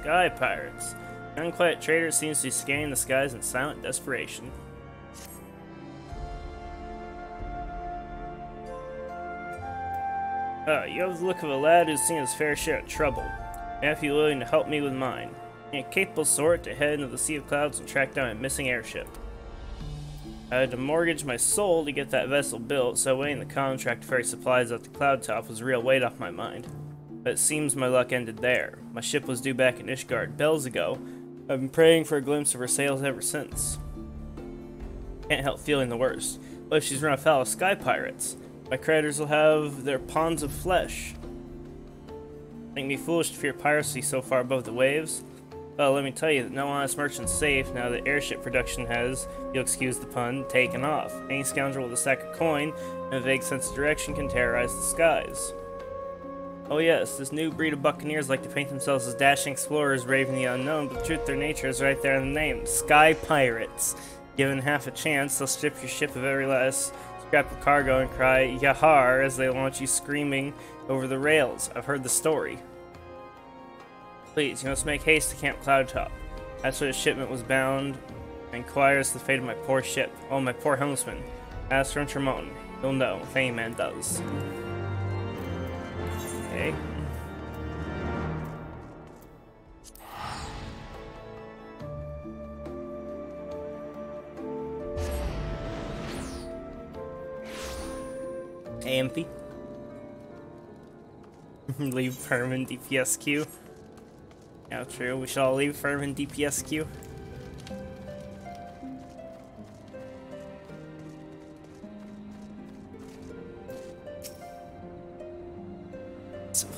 Sky pirates. The unquiet trader seems to be scanning the skies in silent desperation. Uh, you have the look of a lad who's seen his fair share of trouble. If you're willing to help me with mine. A capable sort to head into the Sea of Clouds and track down a missing airship. I had to mortgage my soul to get that vessel built, so waiting the contract ferry supplies at the cloud top was a real weight off my mind. But it seems my luck ended there. My ship was due back in Ishgard bells ago. I've been praying for a glimpse of her sails ever since. Can't help feeling the worst. What if she's run afoul of sky pirates? My creditors will have their ponds of flesh. Think me foolish to fear piracy so far above the waves? Well, let me tell you that no honest merchant's safe now that airship production has, you'll excuse the pun, taken off. Any scoundrel with a sack of coin and a vague sense of direction can terrorize the skies. Oh yes, this new breed of buccaneers like to paint themselves as dashing explorers braving the unknown, but the truth their nature is right there in the name. Sky Pirates. Given half a chance, they'll strip your ship of every last scrap of cargo and cry Yahar as they launch you screaming over the rails. I've heard the story. Please, you must make haste to Camp Cloudtop. That's where the shipment was bound. Inquires the fate of my poor ship. Oh, my poor helmsman. Ask from Tremont. You'll know, if any man does. Okay. Amphi. Leave Perman DPS queue. Yeah, true. We should all leave Furman DPS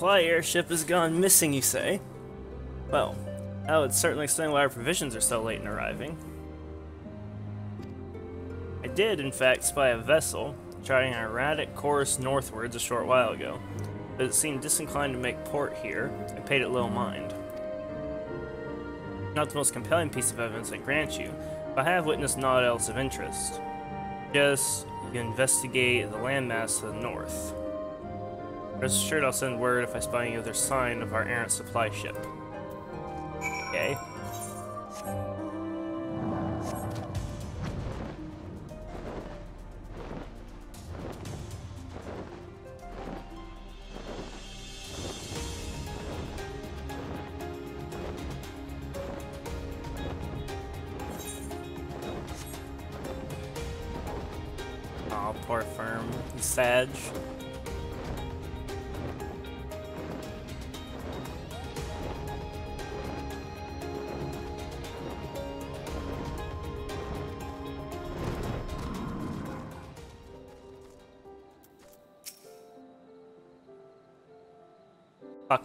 Supply airship has gone missing, you say? Well, that would certainly explain why our provisions are so late in arriving. I did, in fact, spy a vessel, charting an erratic course northwards a short while ago, but it seemed disinclined to make port here. I paid it little mind. Not the most compelling piece of evidence, I grant you, but I have witnessed naught else of interest. Just, you investigate the landmass to the north. Rest assured I'll send word if I spy any other sign of our errant supply ship. Okay. Firm. He's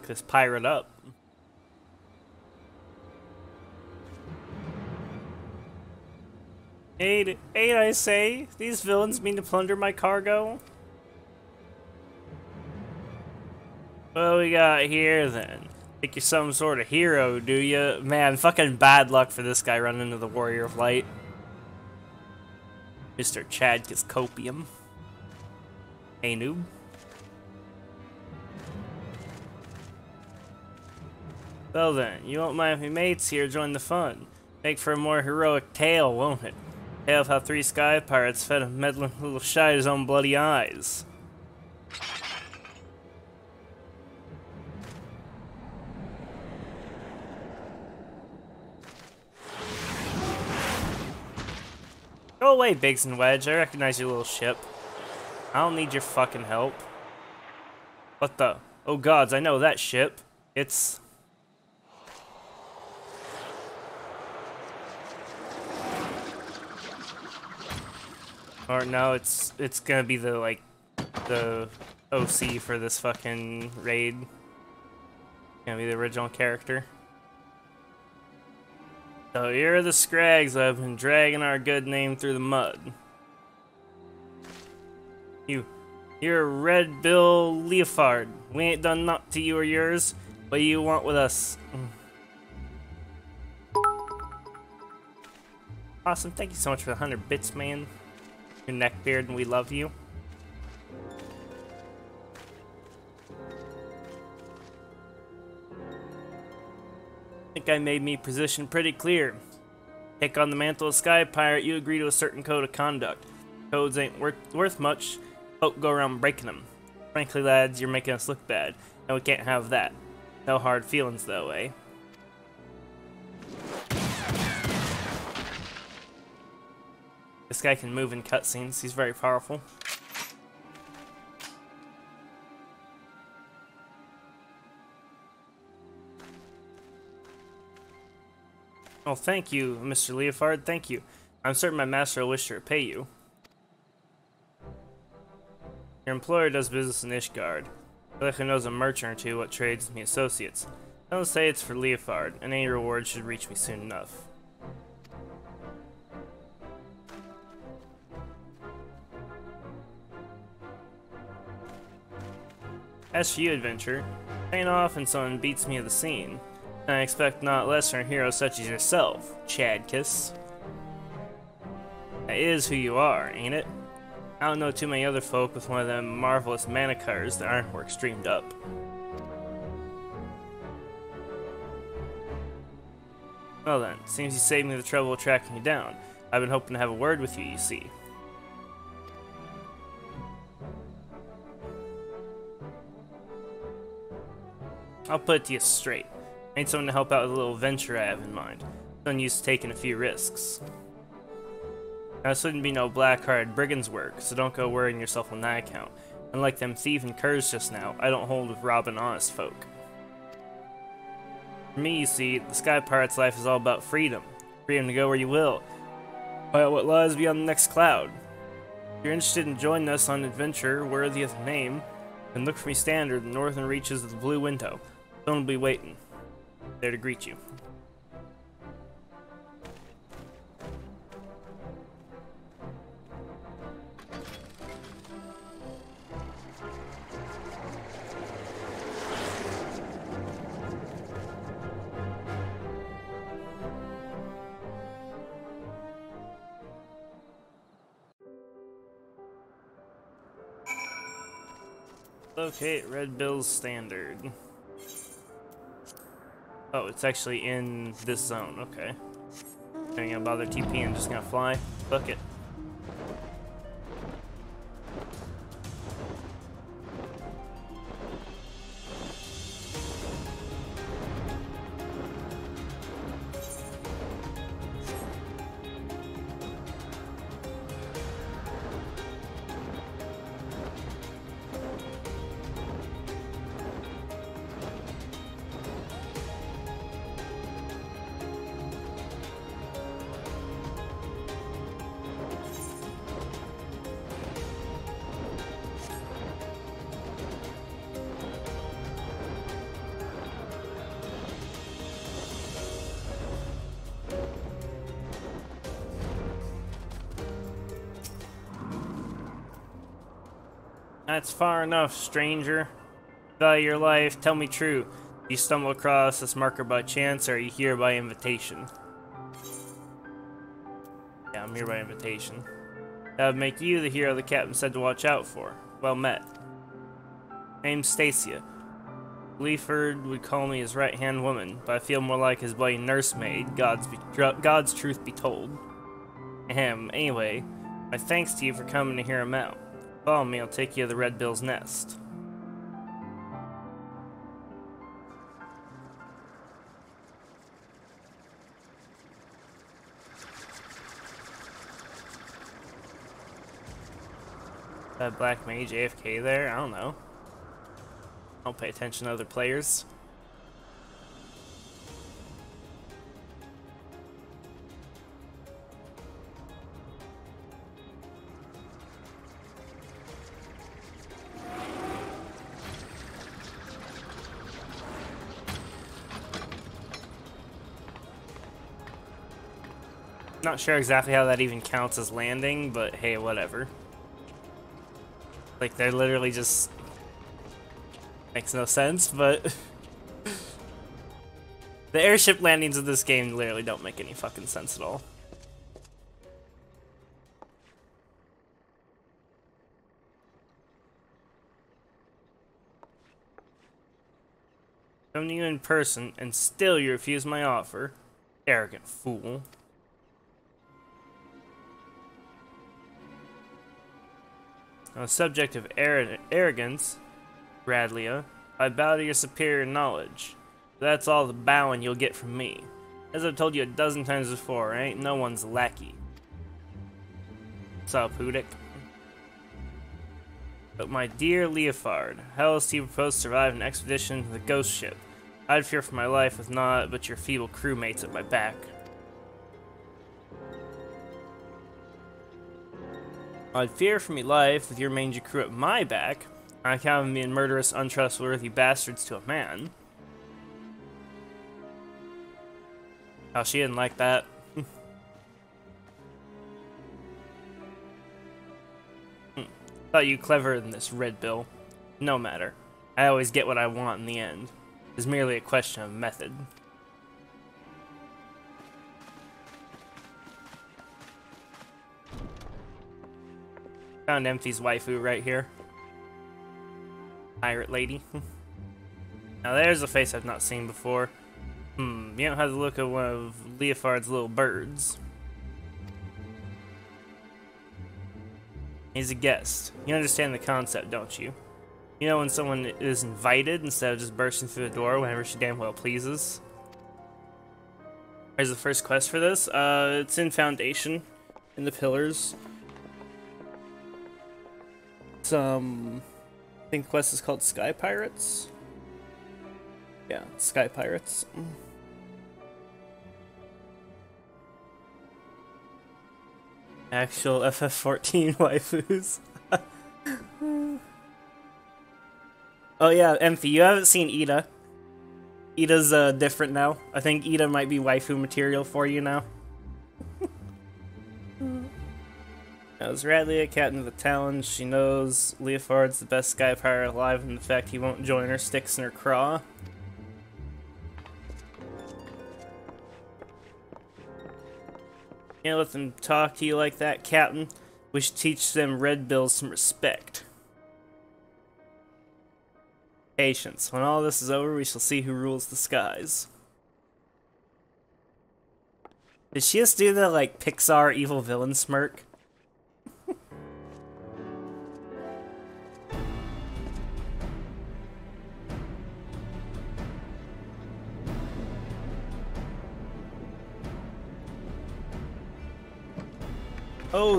this pirate up. Aid, aid, I say. These villains mean to plunder my cargo. What we got here then? Think you're some sort of hero, do you? Man, fucking bad luck for this guy running into the Warrior of Light. Mr. Chad gets copium. Hey, noob. Well then, you won't mind if my mates here join the fun. Make for a more heroic tale, won't it? Tale of how three sky pirates fed a meddling little shy his own bloody eyes. Go away, Biggs and Wedge. I recognize your little ship. I don't need your fucking help. What the? Oh gods, I know that ship. It's... Or no, it's it's gonna be the like the OC for this fucking raid. Gonna be the original character. So here are the Scrags that have been dragging our good name through the mud. You, you're a Red Bill Leofard. We ain't done naught to you or yours. What do you want with us? Mm. Awesome, thank you so much for the 100 bits, man. Your neckbeard, and we love you. I think I made me position pretty clear. Take on the mantle of Sky Pirate, you agree to a certain code of conduct. Codes ain't worth, worth much, folk go around breaking them. Frankly, lads, you're making us look bad, and we can't have that. No hard feelings, though, eh? This guy can move in cutscenes, he's very powerful. Oh, thank you, Mr. Leofard, thank you. I'm certain my master will wish to repay you. Your employer does business in Ishgard. Likely knows a merchant or two what trades me associates. Don't say it's for Leofard, and any reward should reach me soon enough. As for you, adventure, paying off and someone beats me at the scene. And I expect not less from heroes such as yourself, Chadkiss. That is who you are, ain't it? I don't know too many other folk with one of them marvelous mana cards that aren't work streamed up. Well then, seems you saved me the trouble of tracking you down. I've been hoping to have a word with you, you see. I'll put it to you straight. I need someone to help out with a little venture I have in mind. Someone used to taking a few risks. Now, this wouldn't be no black-hearted brigand's work, so don't go worrying yourself on that account. Unlike them thieving curs just now, I don't hold with robbing honest folk. For me, you see, the Sky Pirate's life is all about freedom. Freedom to go where you will. Find what lies beyond the next cloud. If you're interested in joining us on an adventure worthy of the name, then look for me standard in the northern reaches of the Blue Window. Someone will be waiting there to greet you. Locate Red Bill's standard. Oh, it's actually in this zone, okay. I ain't gonna bother TP and just gonna fly. Fuck it. That's far enough, stranger. Value your life, tell me true. You stumble across this marker by chance, or are you here by invitation? Yeah, I'm here by invitation. That would make you the hero the captain said to watch out for. Well met. Name's Stacia. Leofard would call me his right-hand woman, but I feel more like his bloody nursemaid, God's, God's truth be told. Ahem, anyway, my thanks to you for coming to hear him out. Follow me, I'll take you to the Red Bill's nest. That black mage AFK there? I don't know. I don't pay attention to other players. Not sure exactly how that even counts as landing, but hey, whatever. Like, they're literally just... Makes no sense, but... the airship landings of this game literally don't make any fucking sense at all. Come to you in person, and still you refuse my offer. Arrogant fool. On the subject of arrogance, Radlia, I bow to your superior knowledge. That's all the bowing you'll get from me. As I've told you a dozen times before, I ain't no one's lackey. What's up, Hudik? But my dear Leofard, how else do you propose to survive an expedition to the ghost ship? I'd fear for my life with naught but your feeble crewmates at my back. I'd fear for me life with your mangy crew at my back. I count being murderous, untrustworthy bastards to a man. Oh, she didn't like that. hmm. Thought you cleverer than this, Red Bill. No matter. I always get what I want in the end. It's merely a question of method. Found Emphy's waifu right here. Pirate lady. now there's a face I've not seen before. Hmm, you don't have the look of one of Leofard's little birds. He's a guest. You understand the concept, don't you? You know when someone is invited instead of just bursting through the door whenever she damn well pleases? Here's the first quest for this. Uh, it's in Foundation, in the Pillars. Um, I think the quest is called Sky Pirates. Yeah, Sky Pirates. Mm. Actual FF14 waifus. oh yeah, Emphy, you haven't seen Ida. Ida's uh, different now. I think Ida might be waifu material for you now. As Radlia, captain of the Talon, she knows Leofard's the best sky pirate alive and the fact he won't join her sticks in her craw. Can't let them talk to you like that, Captain. We should teach them Red Bills some respect. Patience. When all this is over, we shall see who rules the skies. Did she just do the, like, Pixar evil villain smirk?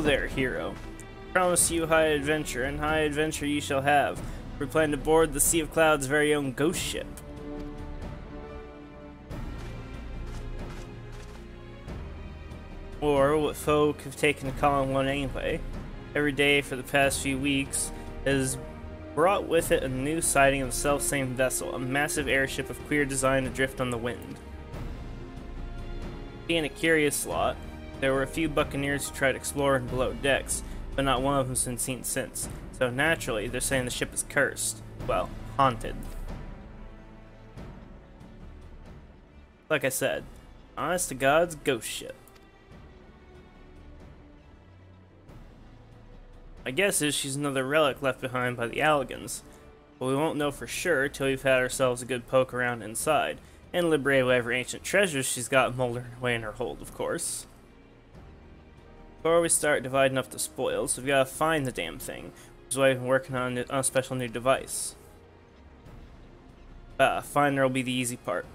There, hero. Promise you high adventure, and high adventure you shall have. We plan to board the Sea of Clouds' very own ghost ship. Or what folk have taken to calling one anyway. Every day for the past few weeks has brought with it a new sighting of the self-same vessel, a massive airship of queer design adrift on the wind. Being a curious lot, there were a few buccaneers who tried to explore exploring below decks, but not one of them's been seen since. So naturally, they're saying the ship is cursed. Well, haunted. Like I said, honest to God's ghost ship. My guess is she's another relic left behind by the Allagans, but we won't know for sure till we've had ourselves a good poke around inside, and liberate whatever ancient treasures she's got moldering away in her hold, of course. Before we start dividing up the spoils, we've got to find the damn thing, which is why I've been working on a special new device. Ah, finder will be the easy part.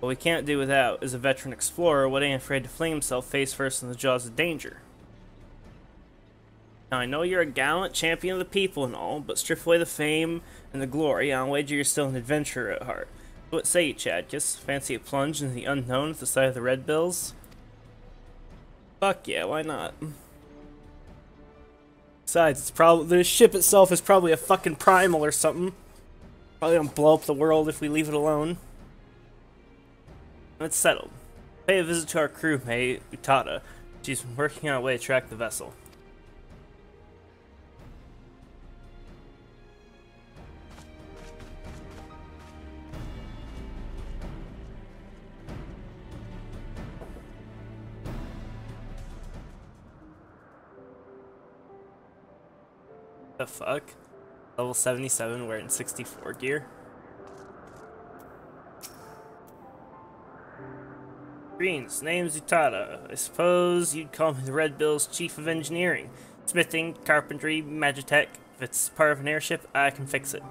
What we can't do without is a veteran explorer what ain't afraid to fling himself face first in the jaws of danger. Now, I know you're a gallant champion of the people and all, but strip away the fame and the glory, I'll wager you're still an adventurer at heart. What say you, Chadkus? Fancy a plunge into the unknown at the sight of the Red Bills? Fuck yeah, why not? Besides, it's probably the ship itself is probably a fucking primal or something. Probably gonna blow up the world if we leave it alone. It's settled. Pay a visit to our crewmate, Utada. She's working on a way to track the vessel. The fuck? Level 77, we're in 64 gear. Greens, name's Utada. I suppose you'd call me the Red Bill's Chief of Engineering. Smithing, carpentry, magitech. If it's part of an airship, I can fix it.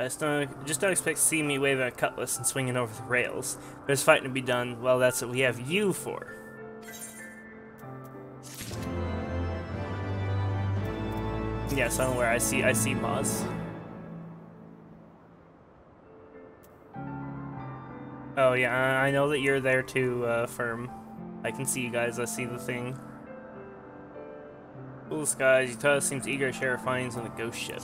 I just don't, just don't expect to see me waving a cutlass and swinging over the rails. There's fighting to be done, well, that's what we have you for. Yes, I'm aware. I see. I see Moz. Oh yeah, I know that you're there too, uh, Firm. I can see you guys. I see the thing. Cool skies. Utah seems eager to share findings on the ghost ship.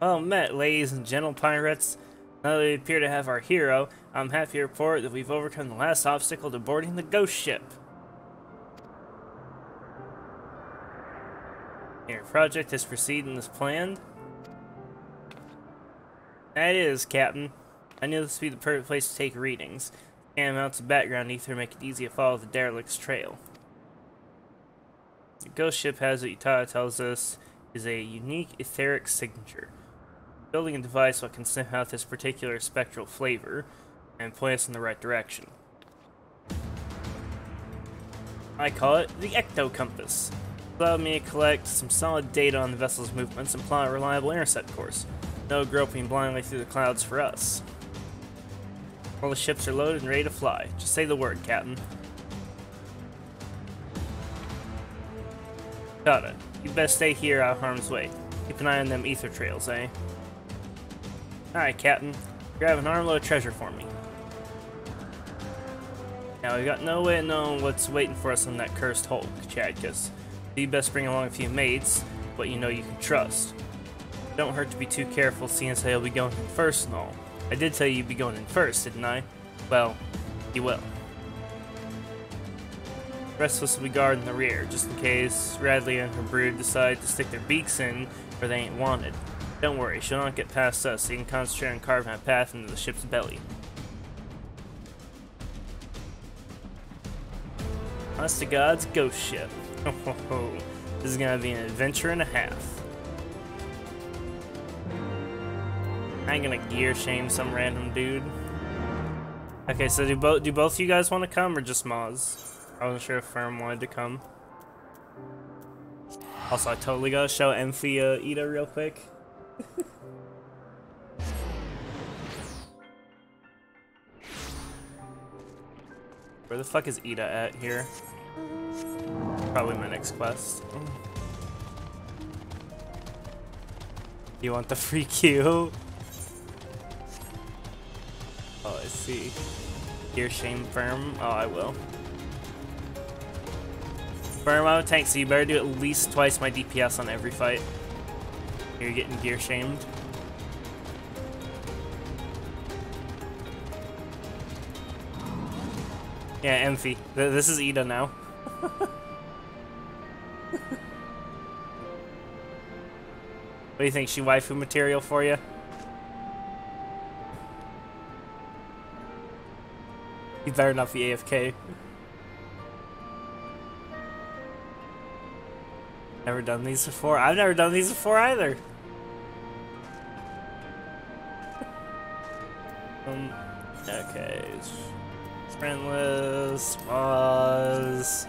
Well met, ladies and gentle pirates. Now that we appear to have our hero, I'm happy to report that we've overcome the last obstacle to boarding the ghost ship. Your project is proceeding as planned. That is, Captain. I knew this would be the perfect place to take readings. And amounts of background ether make it easy to follow the derelict's trail. The ghost ship has what Utada tells us is a unique etheric signature building a device that can sniff out this particular spectral flavor and point us in the right direction. I call it the Ecto Compass. It Allow me to collect some solid data on the vessel's movements and plot a reliable intercept course. No groping blindly through the clouds for us. All the ships are loaded and ready to fly. Just say the word, Captain. Got it. You best stay here out of harm's way. Keep an eye on them ether trails, eh? Alright, Captain. Grab an armload of treasure for me. Now, we got no way of knowing what's waiting for us in that cursed hulk, Chadkus. So you best bring along a few mates, but you know you can trust. Don't hurt to be too careful, seeing as how you'll be going in first and all. I did tell you you'd be going in first, didn't I? Well, you will. The rest of us will be guarding the rear, just in case Radley and her brood decide to stick their beaks in where they ain't wanted. Don't worry, she'll not get past us, you can concentrate on carving a path into the ship's belly. Honest to God's ghost ship. this is gonna be an adventure and a half. I ain't gonna gear shame some random dude. Okay, so do both do both you guys want to come or just Moz? I wasn't sure if Firm wanted to come. Also, I totally gotta show uh, Ida real quick. Where the fuck is Ida at here? Probably my next quest. You want the free Q? Oh, I see. Gear shame firm? Oh, I will. Firm out tank, so you better do at least twice my DPS on every fight. You're getting gear shamed. Yeah, Emphy. This is Ida now. what do you think? She waifu material for you? You better not be AFK. Never done these before? I've never done these before either. Um, okay. Friendless was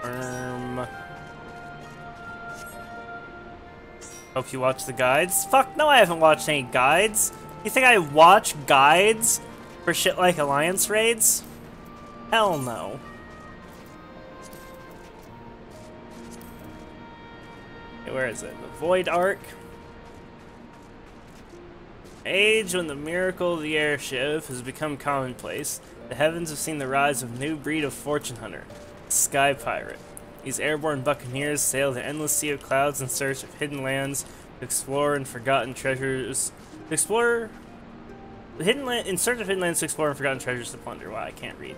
firm. Hope you watch the guides. Fuck no, I haven't watched any guides. You think I watch guides for shit like alliance raids? Hell no. Where is it? The Void Ark age when the miracle of the airship has become commonplace, the heavens have seen the rise of a new breed of fortune hunter, Sky Pirate. These airborne buccaneers sail the endless sea of clouds in search of hidden lands, to explore and forgotten treasures, to explore hidden land in search of hidden lands to explore and forgotten treasures to plunder. Wow, I can't read.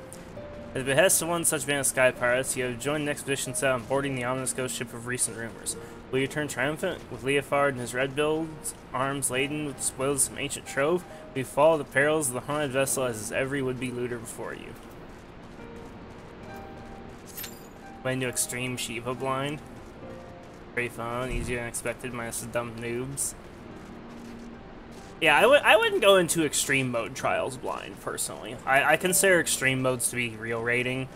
At the behest of one such band of sky pirates, you have joined an expedition set on boarding the ominous ghost ship of recent rumors. Will you return triumphant, with Leofard and his red bills, arms laden with the spoils of some ancient trove? Will you follow the perils of the haunted vessel as is every would-be looter before you? Went into Extreme Shiva Blind. Very fun, easier than expected, minus the dumb noobs. Yeah, I w I wouldn't go into Extreme Mode Trials blind, personally. I, I consider Extreme Modes to be real rating,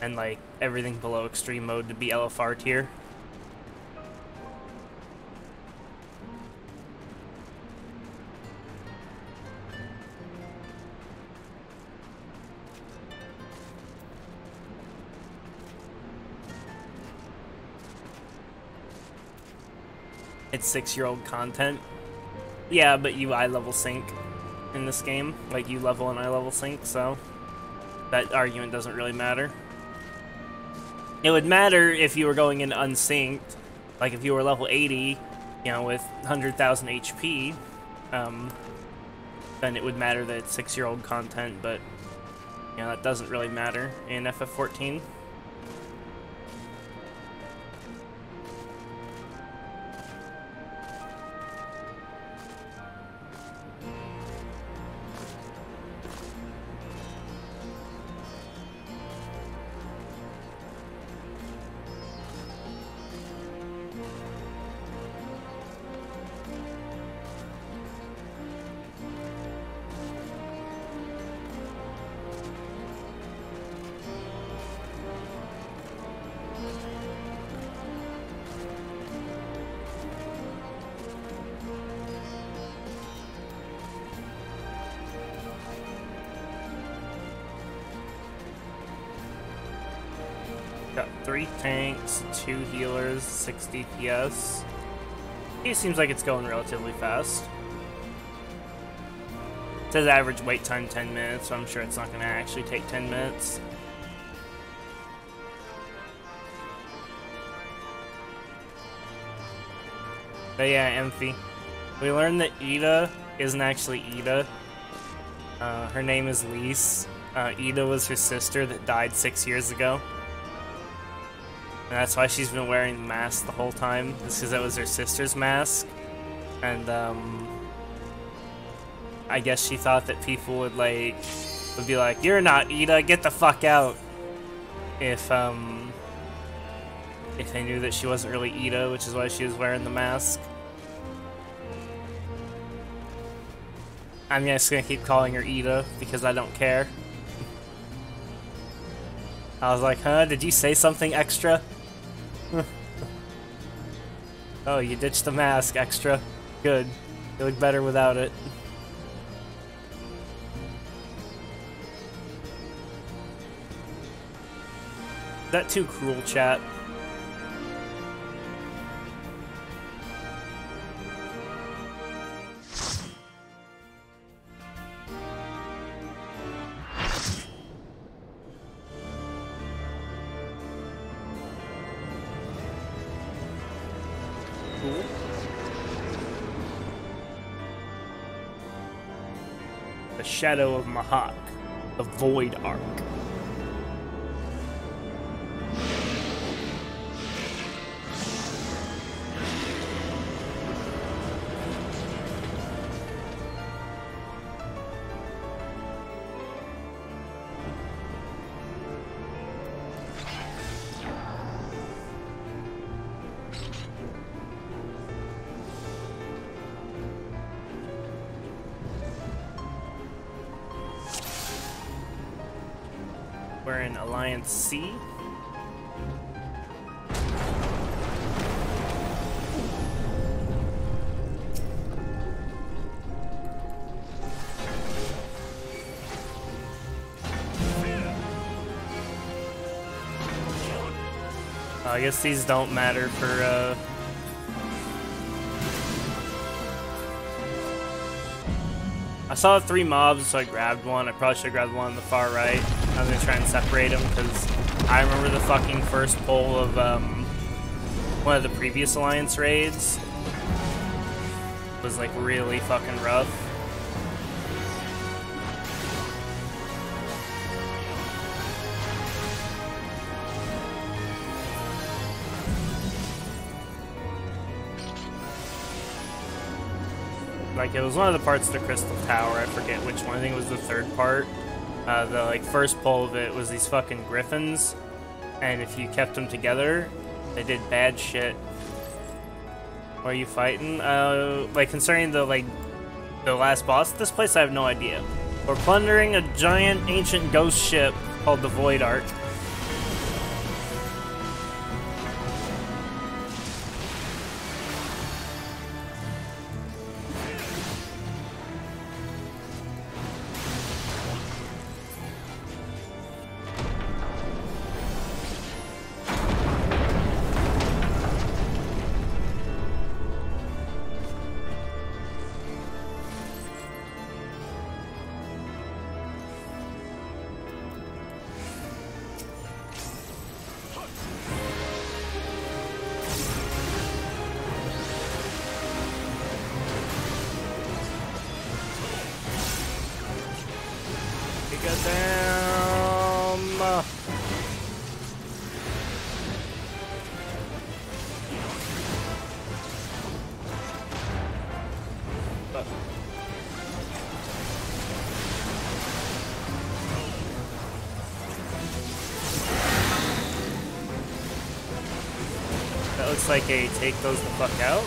and, like, everything below Extreme Mode to be LFR tier. It's six-year-old content. Yeah, but you eye level sync in this game. Like, you level and eye level sync, so that argument doesn't really matter. It would matter if you were going in unsynced, like if you were level 80, you know, with 100,000 HP, um, then it would matter that it's six-year-old content, but, you know, that doesn't really matter in FF14. 6 DPS. He seems like it's going relatively fast. It says average wait time 10 minutes, so I'm sure it's not going to actually take 10 minutes. But yeah, Emphy. We learned that Ida isn't actually Ida. Uh, her name is Lise. Uh, Ida was her sister that died six years ago. And that's why she's been wearing the mask the whole time. It's because that was her sister's mask. And, um... I guess she thought that people would, like... Would be like, You're not Ida, get the fuck out! If, um... If they knew that she wasn't really Ida, which is why she was wearing the mask. I'm just gonna keep calling her Ida, because I don't care. I was like, huh, did you say something extra? oh, you ditched the mask, extra. Good. You look better without it. Is that too cruel, chat? Shadow of Mhach, the Void Ark. Alliance Uh, I guess these don't matter for uh, I saw three mobs, so I grabbed one. I probably should have grabbed one on the far right. I was gonna try and separate them because I remember the fucking first pull of um, one of the previous Alliance raids was like really fucking rough. Like, it was one of the parts of the Crystal Tower, I forget which one, I think it was the third part. Uh, the, like, first pull of it was these fucking griffins and if you kept them together, they did bad shit. Are you fighting? Uh, like concerning the like the last boss this place, I have no idea. We're plundering a giant ancient ghost ship called the Void Ark. Like a take those the fuck out.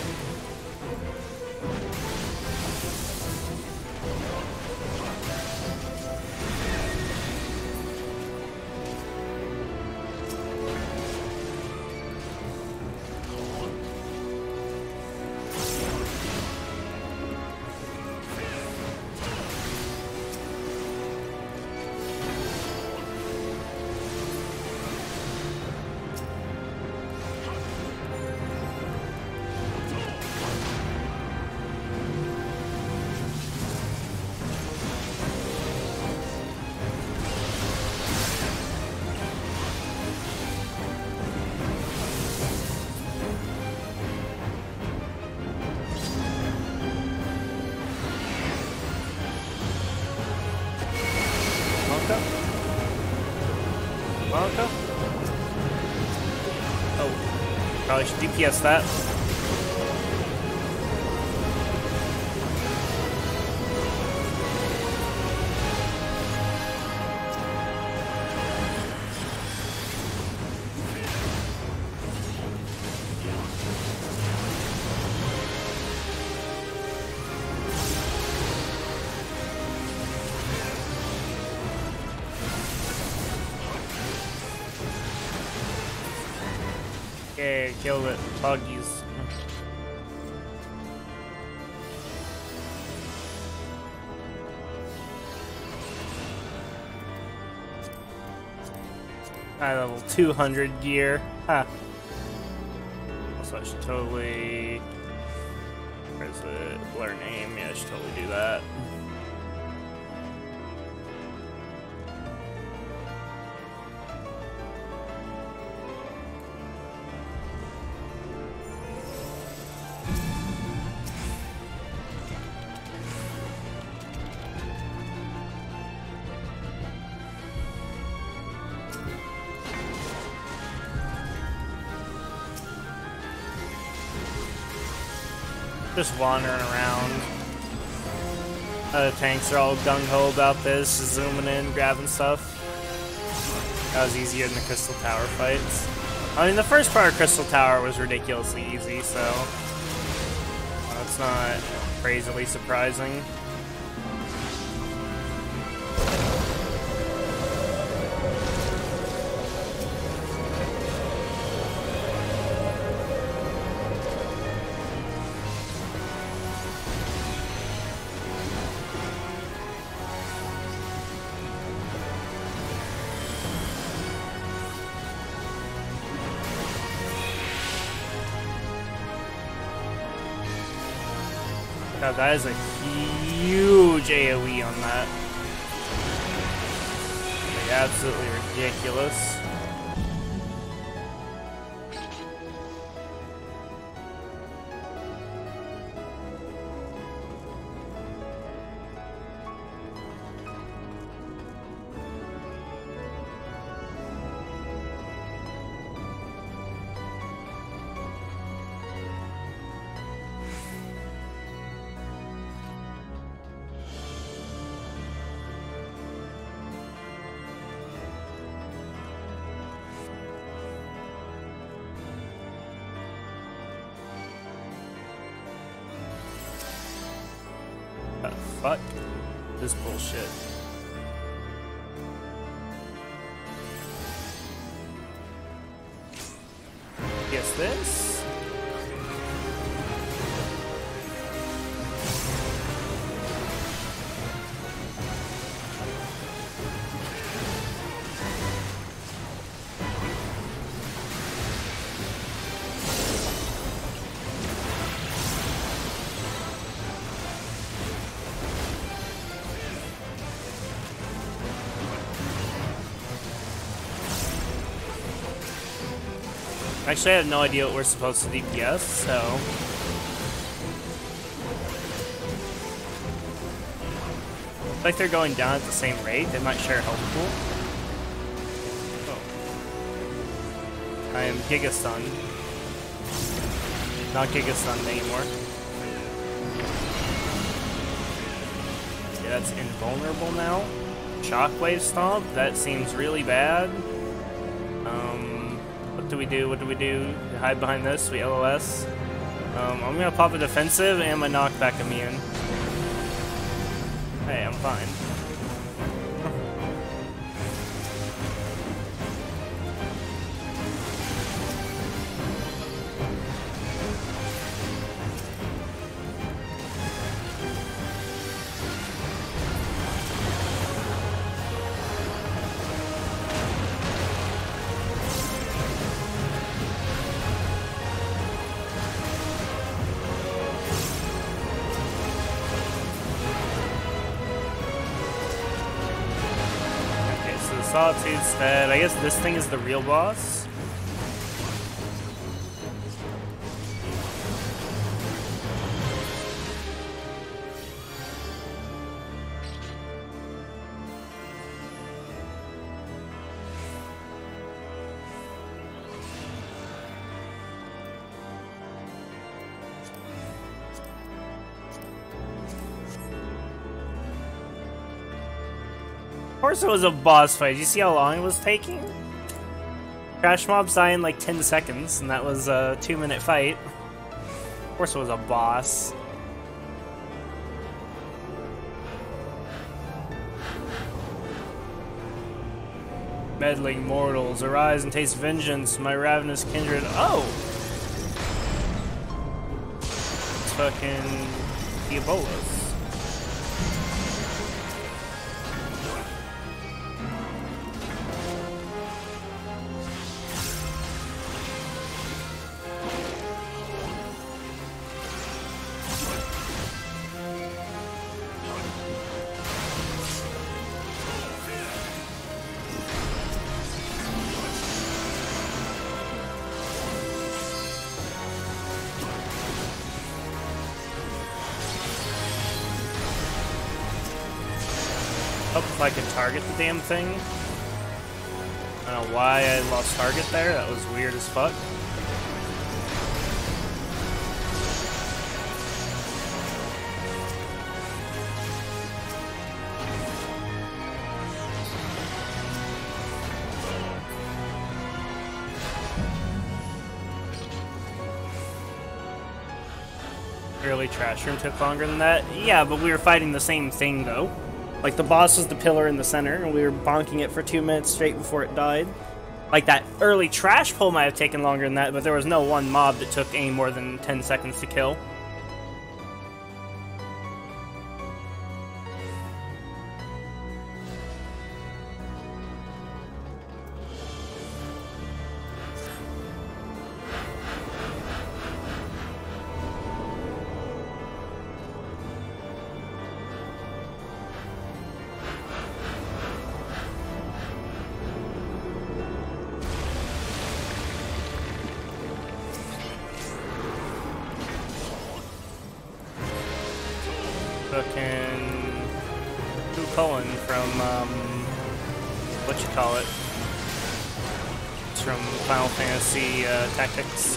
DPS that. Kill the buggies. High level 200 gear. Ha. Also, I should totally. Where's the blur name? Yeah, I should totally do that. Just wandering around. Uh, the tanks are all gung-ho about this, zooming in, grabbing stuff. That was easier than the Crystal Tower fights. I mean, the first part of Crystal Tower was ridiculously easy, so... That's not crazily surprising. That is a huge AoE on that. Like, absolutely ridiculous. Guess this? Actually, I have no idea what we're supposed to DPS, so... Like they're going down at the same rate. They might share health pool. Oh. I am Giga Sun. Not Giga Sun anymore. Yeah, that's invulnerable now. Shockwave Stomp? That seems really bad. We do? What do we do? Hide behind this. We LOS. Um, I'm gonna pop a defensive and my knockback immune. Hey, I'm fine. Guess this thing is the real boss. Course it was a boss fight. You see how long it was taking? Crash mobs die in like 10 seconds, and that was a two minute fight. Of course it was a boss. Meddling mortals, arise and taste vengeance, my ravenous kindred. Oh! It's fucking Diabolos. Target the damn thing. I don't know why I lost target there. That was weird as fuck. Early trash room took longer than that. Yeah, but we were fighting the same thing though. Like the boss was the pillar in the center, and we were bonking it for two minutes straight before it died. Like that early trash pull might have taken longer than that, but there was no one mob that took any more than 10 seconds to kill. Tactics.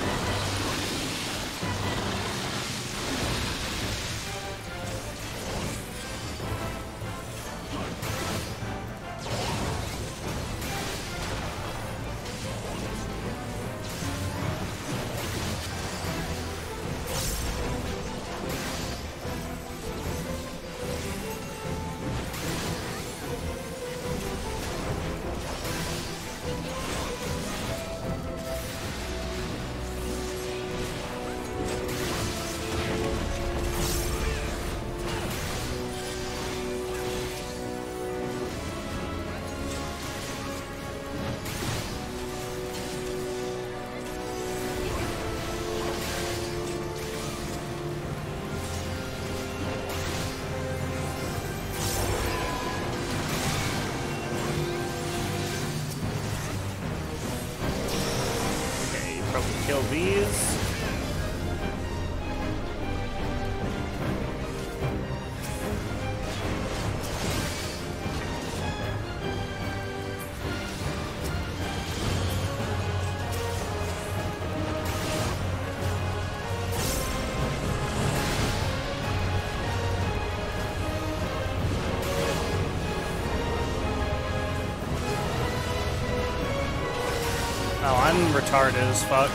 Retarded as fuck.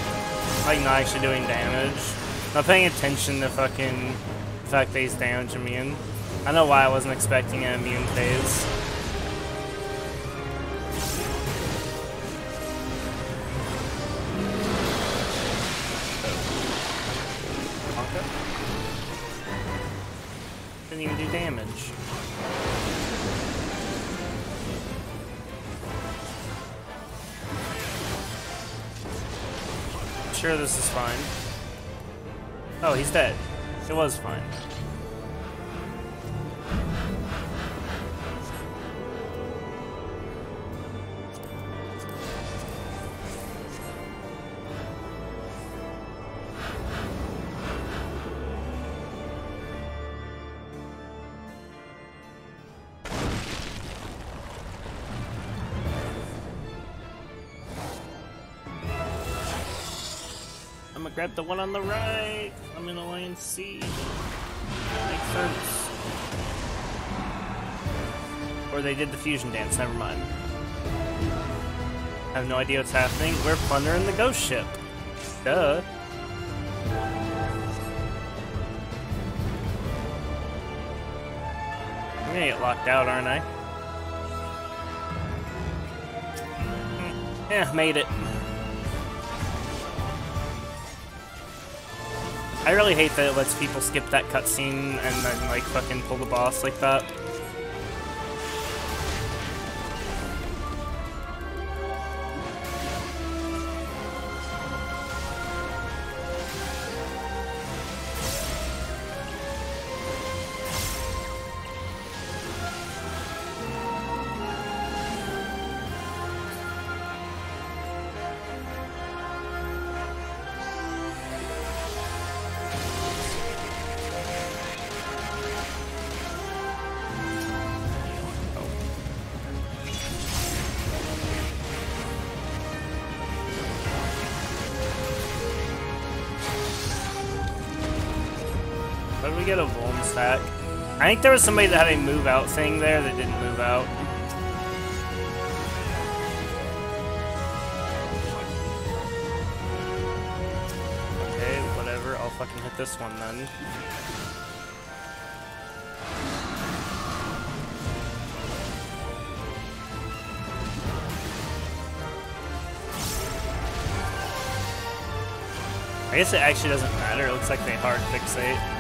Like, not actually doing damage. Not paying attention to fucking the fact that he's damage immune. I know why I wasn't expecting an immune phase. Is fine. Grab the one on the right. I'm in Alliance C. Makes sense. Or they did the fusion dance, never mind. I have no idea what's happening. We're plundering the ghost ship. Duh. I'm gonna get locked out, aren't I? Yeah, made it. I really hate that it lets people skip that cutscene and then like fucking pull the boss like that. I think there was somebody that had a move out thing there that didn't move out. Okay, whatever. I'll fucking hit this one then. I guess it actually doesn't matter. It looks like they hard fixate.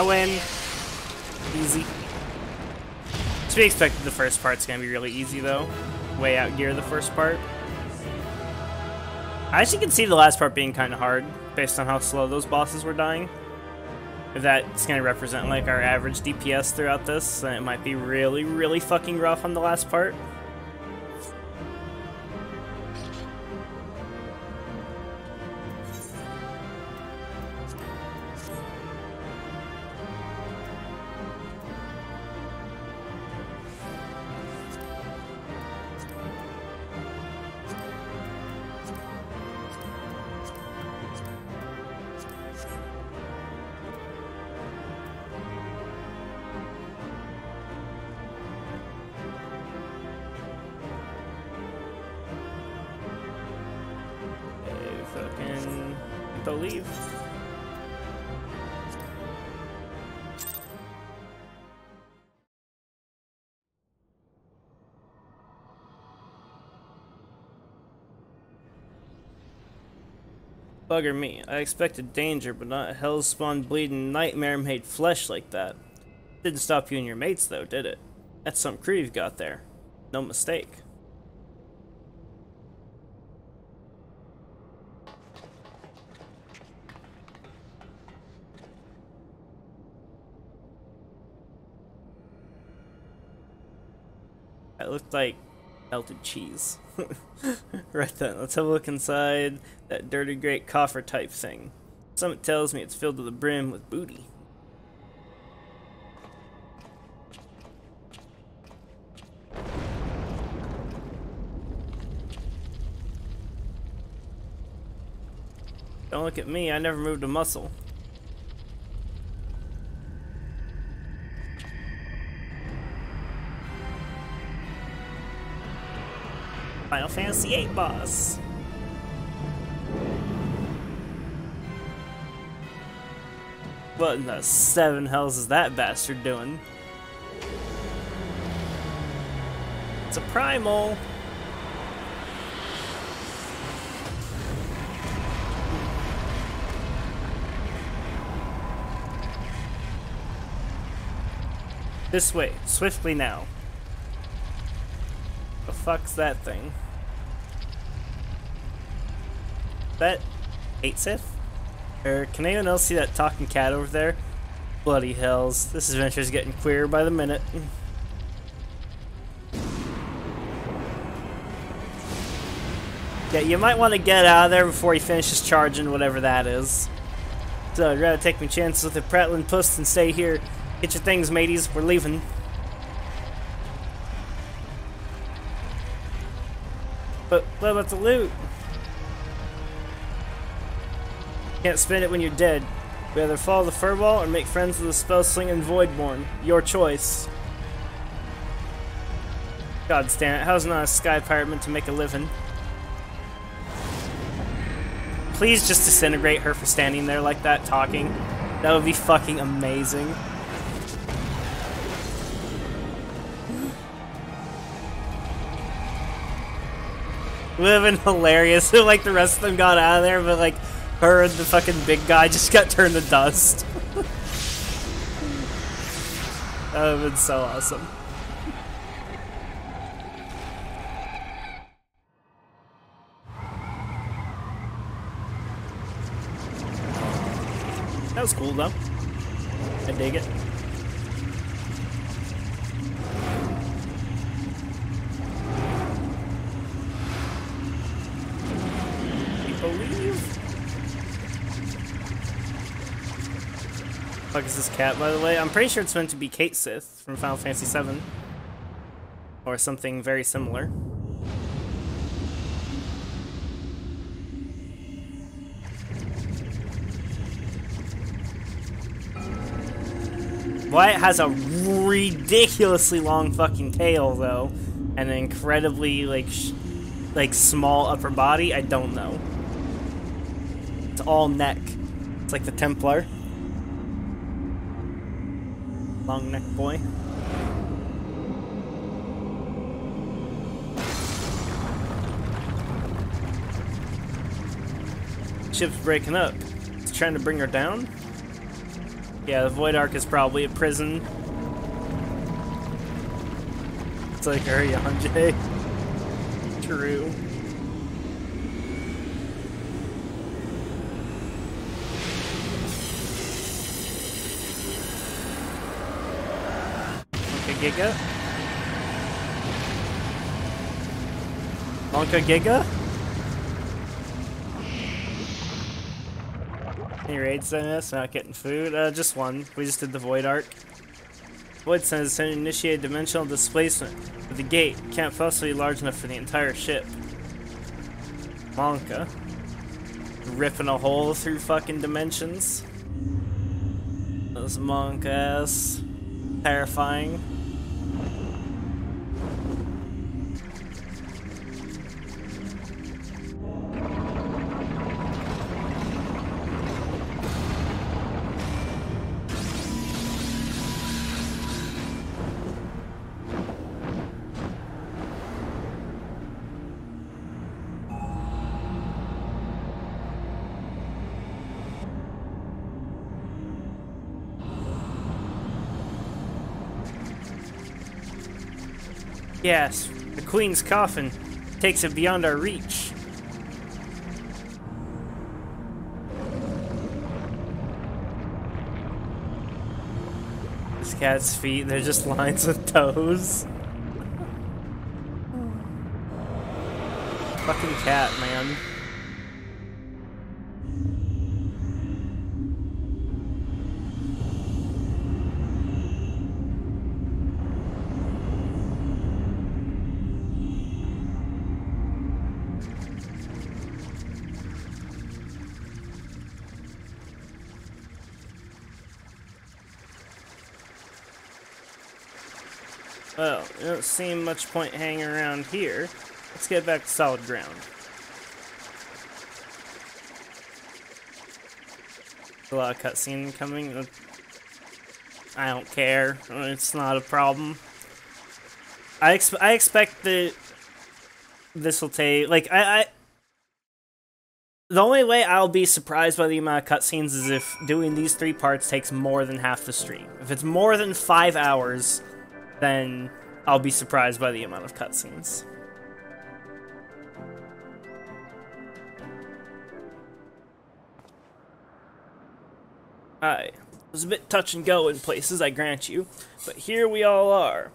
I win. Easy. To be expected, the first part's gonna be really easy though. Way out gear the first part. I actually can see the last part being kind of hard, based on how slow those bosses were dying. If that's to represent like our average DPS throughout this, then it might be really, really fucking rough on the last part. Bugger me. I expected danger, but not hellspawn bleeding nightmare made flesh like that. Didn't stop you and your mates, though, did it? That's some crew you've got there. No mistake. That looked like melted cheese. right then, let's have a look inside that dirty great coffer type thing. Something tells me it's filled to the brim with booty. Don't look at me, I never moved a muscle. Final Fantasy VIII boss. What in the seven hells is that bastard doing? It's a primal. This way, swiftly now. The fuck's that thing? That Cait Sith? Or can anyone else see that talking cat over there? Bloody hells. This adventure is getting queer by the minute. Yeah, you might want to get out of there before he finishes charging whatever that is. So I'd rather take my chances with the prattling puss than stay here. Get your things, mateys. We're leaving. But what about the loot? Can't spend it when you're dead. We either follow the furball or make friends with the spell slinging Voidborn. Your choice. God damn it, how's not a sky pirate meant to make a living? Please just disintegrate her for standing there like that talking. That would be fucking amazing. would have been hilarious if like the rest of them got out of there, but like her and the fucking big guy just got turned to dust. that would have been so awesome. That was cool though. I dig it. Is this cat, by the way? I'm pretty sure it's meant to be Cait Sith from Final Fantasy VII. Or something very similar. Why it has a ridiculously long fucking tail, though, and an incredibly, like, like small upper body, I don't know. It's all neck. It's like the Templar. Long neck boy. Ship's breaking up. It's trying to bring her down? Yeah, the Void Ark is probably a prison. It's like, hurry on. True. Giga? Monka Giga? Any raids on us? Not getting food? Uh, just one. We just did the Void Ark. Void Sun to initiate dimensional displacement. But the gate can't possibly be large enough for the entire ship. Monka. Ripping a hole through fucking dimensions. Those monk ass. Terrifying. Yes, the Queen's coffin takes it beyond our reach. This cat's feet, they're just lines of toes. Fucking cat, man. Don't seem much point hanging around here. Let's get back to solid ground. A lot of cutscene coming. I don't care. It's not a problem. I ex I expect that this will take like I, I the only way I'll be surprised by the amount of cutscenes is if doing these three parts takes more than half the stream. If it's more than five hours, then I'll be surprised by the amount of cutscenes. Aye, it was a bit touch and go in places, I grant you, but here we all are,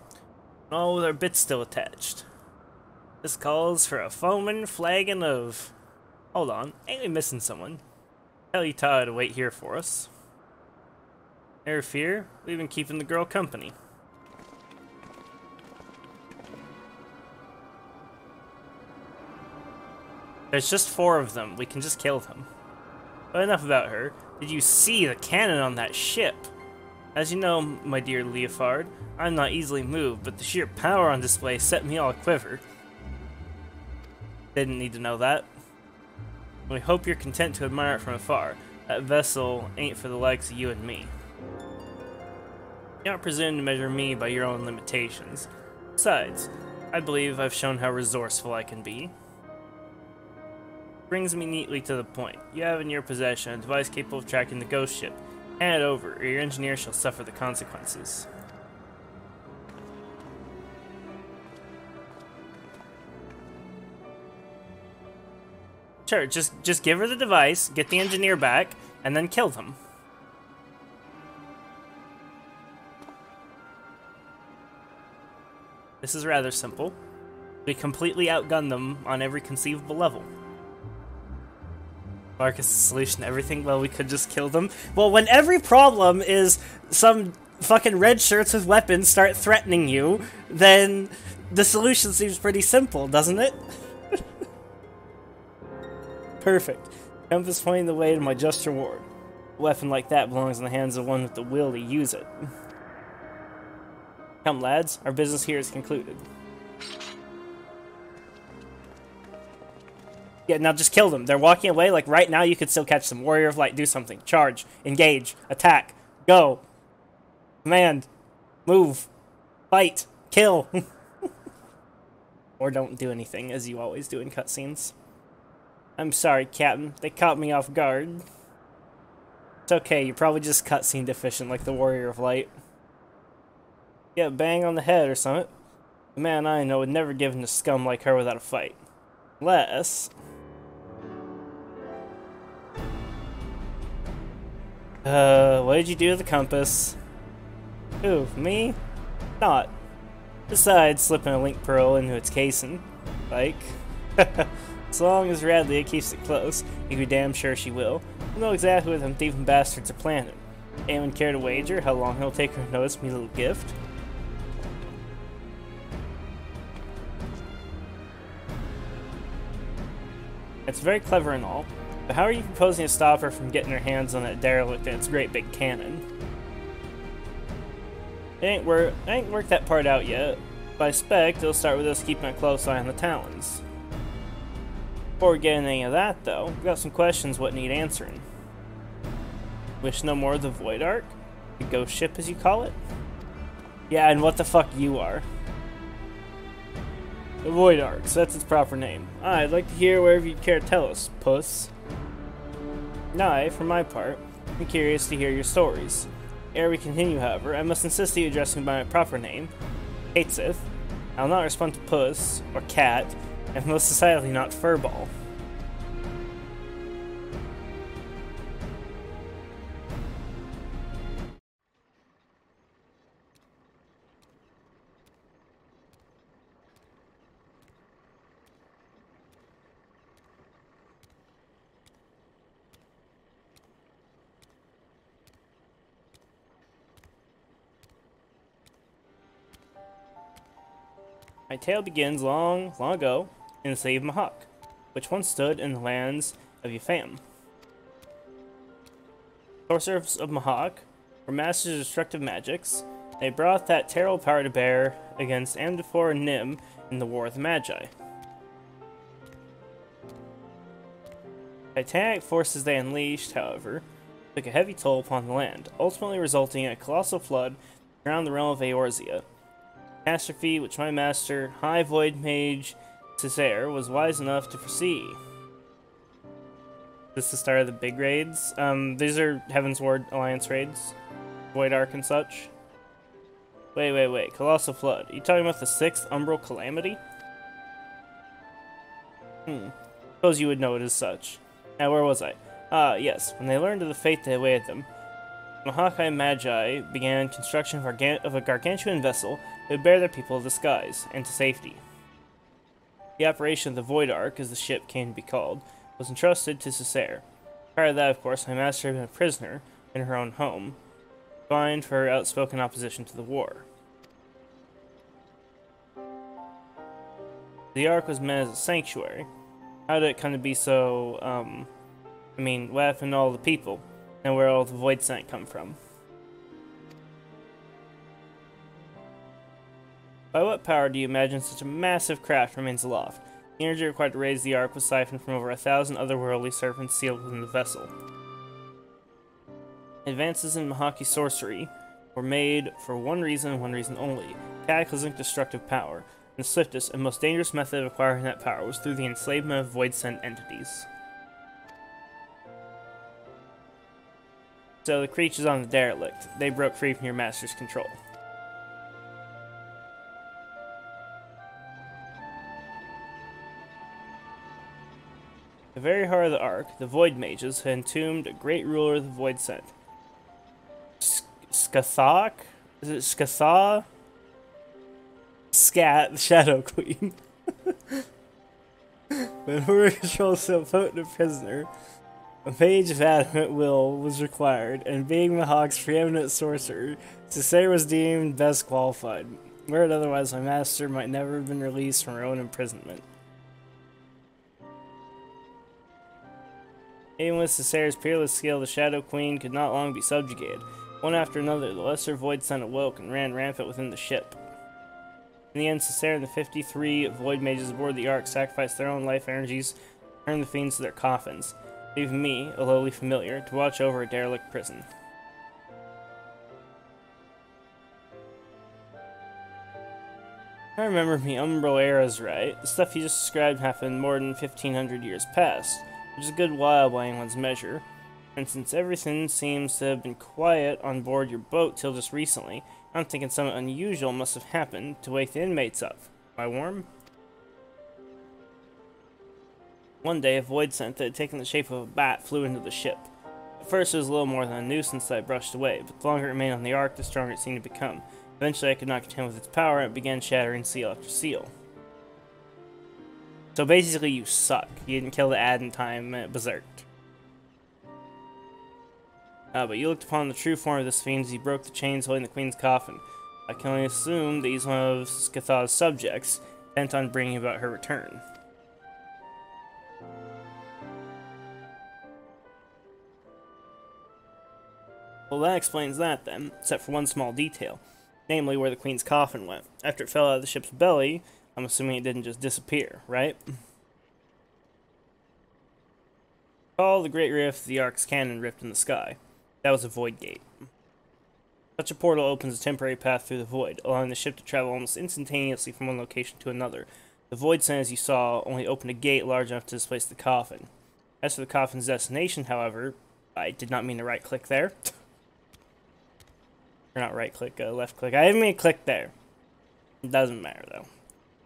all with our bits still attached. This calls for a foaming flagon of... Hold on, ain't we missing someone? Tell Todd to wait here for us. Never fear, we've been keeping the girl company. There's just four of them. We can just kill them. But enough about her. Did you see the cannon on that ship? As you know, my dear Leofard, I'm not easily moved, but the sheer power on display set me all a quiver. Didn't need to know that. We hope you're content to admire it from afar. That vessel ain't for the likes of you and me. You aren't presume to measure me by your own limitations. Besides, I believe I've shown how resourceful I can be brings me neatly to the point. You have in your possession a device capable of tracking the ghost ship. Hand it over, or your engineer shall suffer the consequences. Sure, just just give her the device, get the engineer back, and then kill them. This is rather simple. We completely outgun them on every conceivable level. Marcus' solution to everything? Well, we could just kill them. Well, when every problem is some fucking red shirts with weapons start threatening you, then the solution seems pretty simple, doesn't it? Perfect. Compass pointing the way to my just reward. A weapon like that belongs in the hands of one with the will to use it. Come, lads, our business here is concluded. Yeah, now just kill them. They're walking away. Like right now, you could still catch them. Warrior of Light, do something. Charge. Engage. Attack. Go. Command. Move. Fight. Kill. or don't do anything, as you always do in cutscenes. I'm sorry, Captain. They caught me off guard. It's okay, you're probably just cutscene deficient like the Warrior of Light. Yeah, bang on the head or something. The man I know would never give in to scum like her without a fight. Unless... Uh, what did you do with the compass? Who, me? Not. Besides slipping a link pearl into its casing. Like, as long as Radley keeps it close, you can be damn sure she will. We'll know exactly what them thieving bastards are planning. Anyone care to wager how long it'll take her to notice me little gift? It's very clever and all, but how are you proposing to stop her from getting her hands on that derelict and its great big cannon? It ain't, wor it ain't worked that part out yet, but I expect it'll start with us keeping a close eye on the Talons. Before we get into any of that, though, we've got some questions what need answering. Wish no more of the Void Ark? The ghost ship, as you call it? Yeah, and what the fuck you are. The Void Ark, so that's its proper name. I'd like to hear wherever you'd care to tell us, puss. I, for my part, am curious to hear your stories. Ere we continue, however, I must insist that you address me by my proper name, Cait Sith. I'll not respond to puss, or cat, and most decidedly not furball. My tale begins long, long ago in the city of Mhach, which once stood in the lands of Yafaem. Sorcerers of Mhach were masters of destructive magics. They brought that terrible power to bear against Amdapor and Nym in the War of the Magi. Titanic forces they unleashed, however, took a heavy toll upon the land, ultimately resulting in a colossal flood around the realm of Eorzea, catastrophe which my master, High Void Mage Cessair, was wise enough to foresee. This is the start of the big raids. Um, these are Heavensward Alliance raids. Void Ark and such. Wait, wait, wait. Colossal Flood. Are you talking about the 6th Umbral Calamity? Hmm. Suppose you would know it as such. Now, where was I? Ah, yes. When they learned of the fate that awaited them, Mhachi Magi began construction of, a gargantuan vessel that would bear their people to the skies and to safety. The operation of the Void Ark, as the ship came to be called, was entrusted to Cessair. Prior to that, of course, my master had been a prisoner in her own home, fined for her outspoken opposition to the war. The Ark was meant as a sanctuary. How did it come to be so, um, I mean, what happened to all the people? And where all the voidsent come from. By what power do you imagine such a massive craft remains aloft? The energy required to raise the Ark was siphoned from over a thousand otherworldly serpents sealed within the vessel. Advances in Mhachi sorcery were made for one reason and one reason only cataclysmic destructive power. And the swiftest and most dangerous method of acquiring that power was through the enslavement of voidsent entities. So the creatures on the derelict, they broke free from your master's control. The very heart of the Ark, the Void Mages had entombed a great ruler of the Voidsent. Skathak? Is it Skatha? Scat, the Shadow Queen. when whoever controls so potent a prisoner a page of adamant will was required, and being Mhach's preeminent sorcerer, Cessair was deemed best qualified. Were it otherwise, my master might never have been released from her own imprisonment. Even with Cessair's peerless skill, the Shadow Queen could not long be subjugated. One after another, the Lesser Voidsent awoke and ran rampant within the ship. In the end, Cessair and the 53 Void Mages aboard the Ark sacrificed their own life energies, turned the fiends to their coffins leaving me, a lowly familiar, to watch over a derelict prison. I remember me eras right, the stuff you just described happened more than 1500 years past, which is a good while by anyone's measure. And since everything seems to have been quiet on board your boat till just recently, I'm thinking something unusual must have happened to wake the inmates up. Am I warm? One day, a voidsent that had taken the shape of a bat flew into the ship. At first, it was a little more than a nuisance that I brushed away, but the longer it remained on the Ark, the stronger it seemed to become. Eventually, I could not contend with its power, and it began shattering seal after seal. So basically, you suck. You didn't kill the ad in time, and it berserked. Uh, but you looked upon the true form of this fiend as he broke the chains holding the Queen's coffin. I can only assume that he's one of Scathach's subjects, bent on bringing about her return. Well, that explains that then, except for one small detail, namely where the Queen's coffin went. After it fell out of the ship's belly, I'm assuming it didn't just disappear, right? Call the Great Rift the Ark's cannon ripped in the sky. That was a void gate. Such a portal opens a temporary path through the void, allowing the ship to travel almost instantaneously from one location to another. The voidsent, as you saw, only opened a gate large enough to displace the coffin. As for the coffin's destination, however, I did not mean to right click there. Or not right click, uh, left click. I haven't mean click there. It doesn't matter though.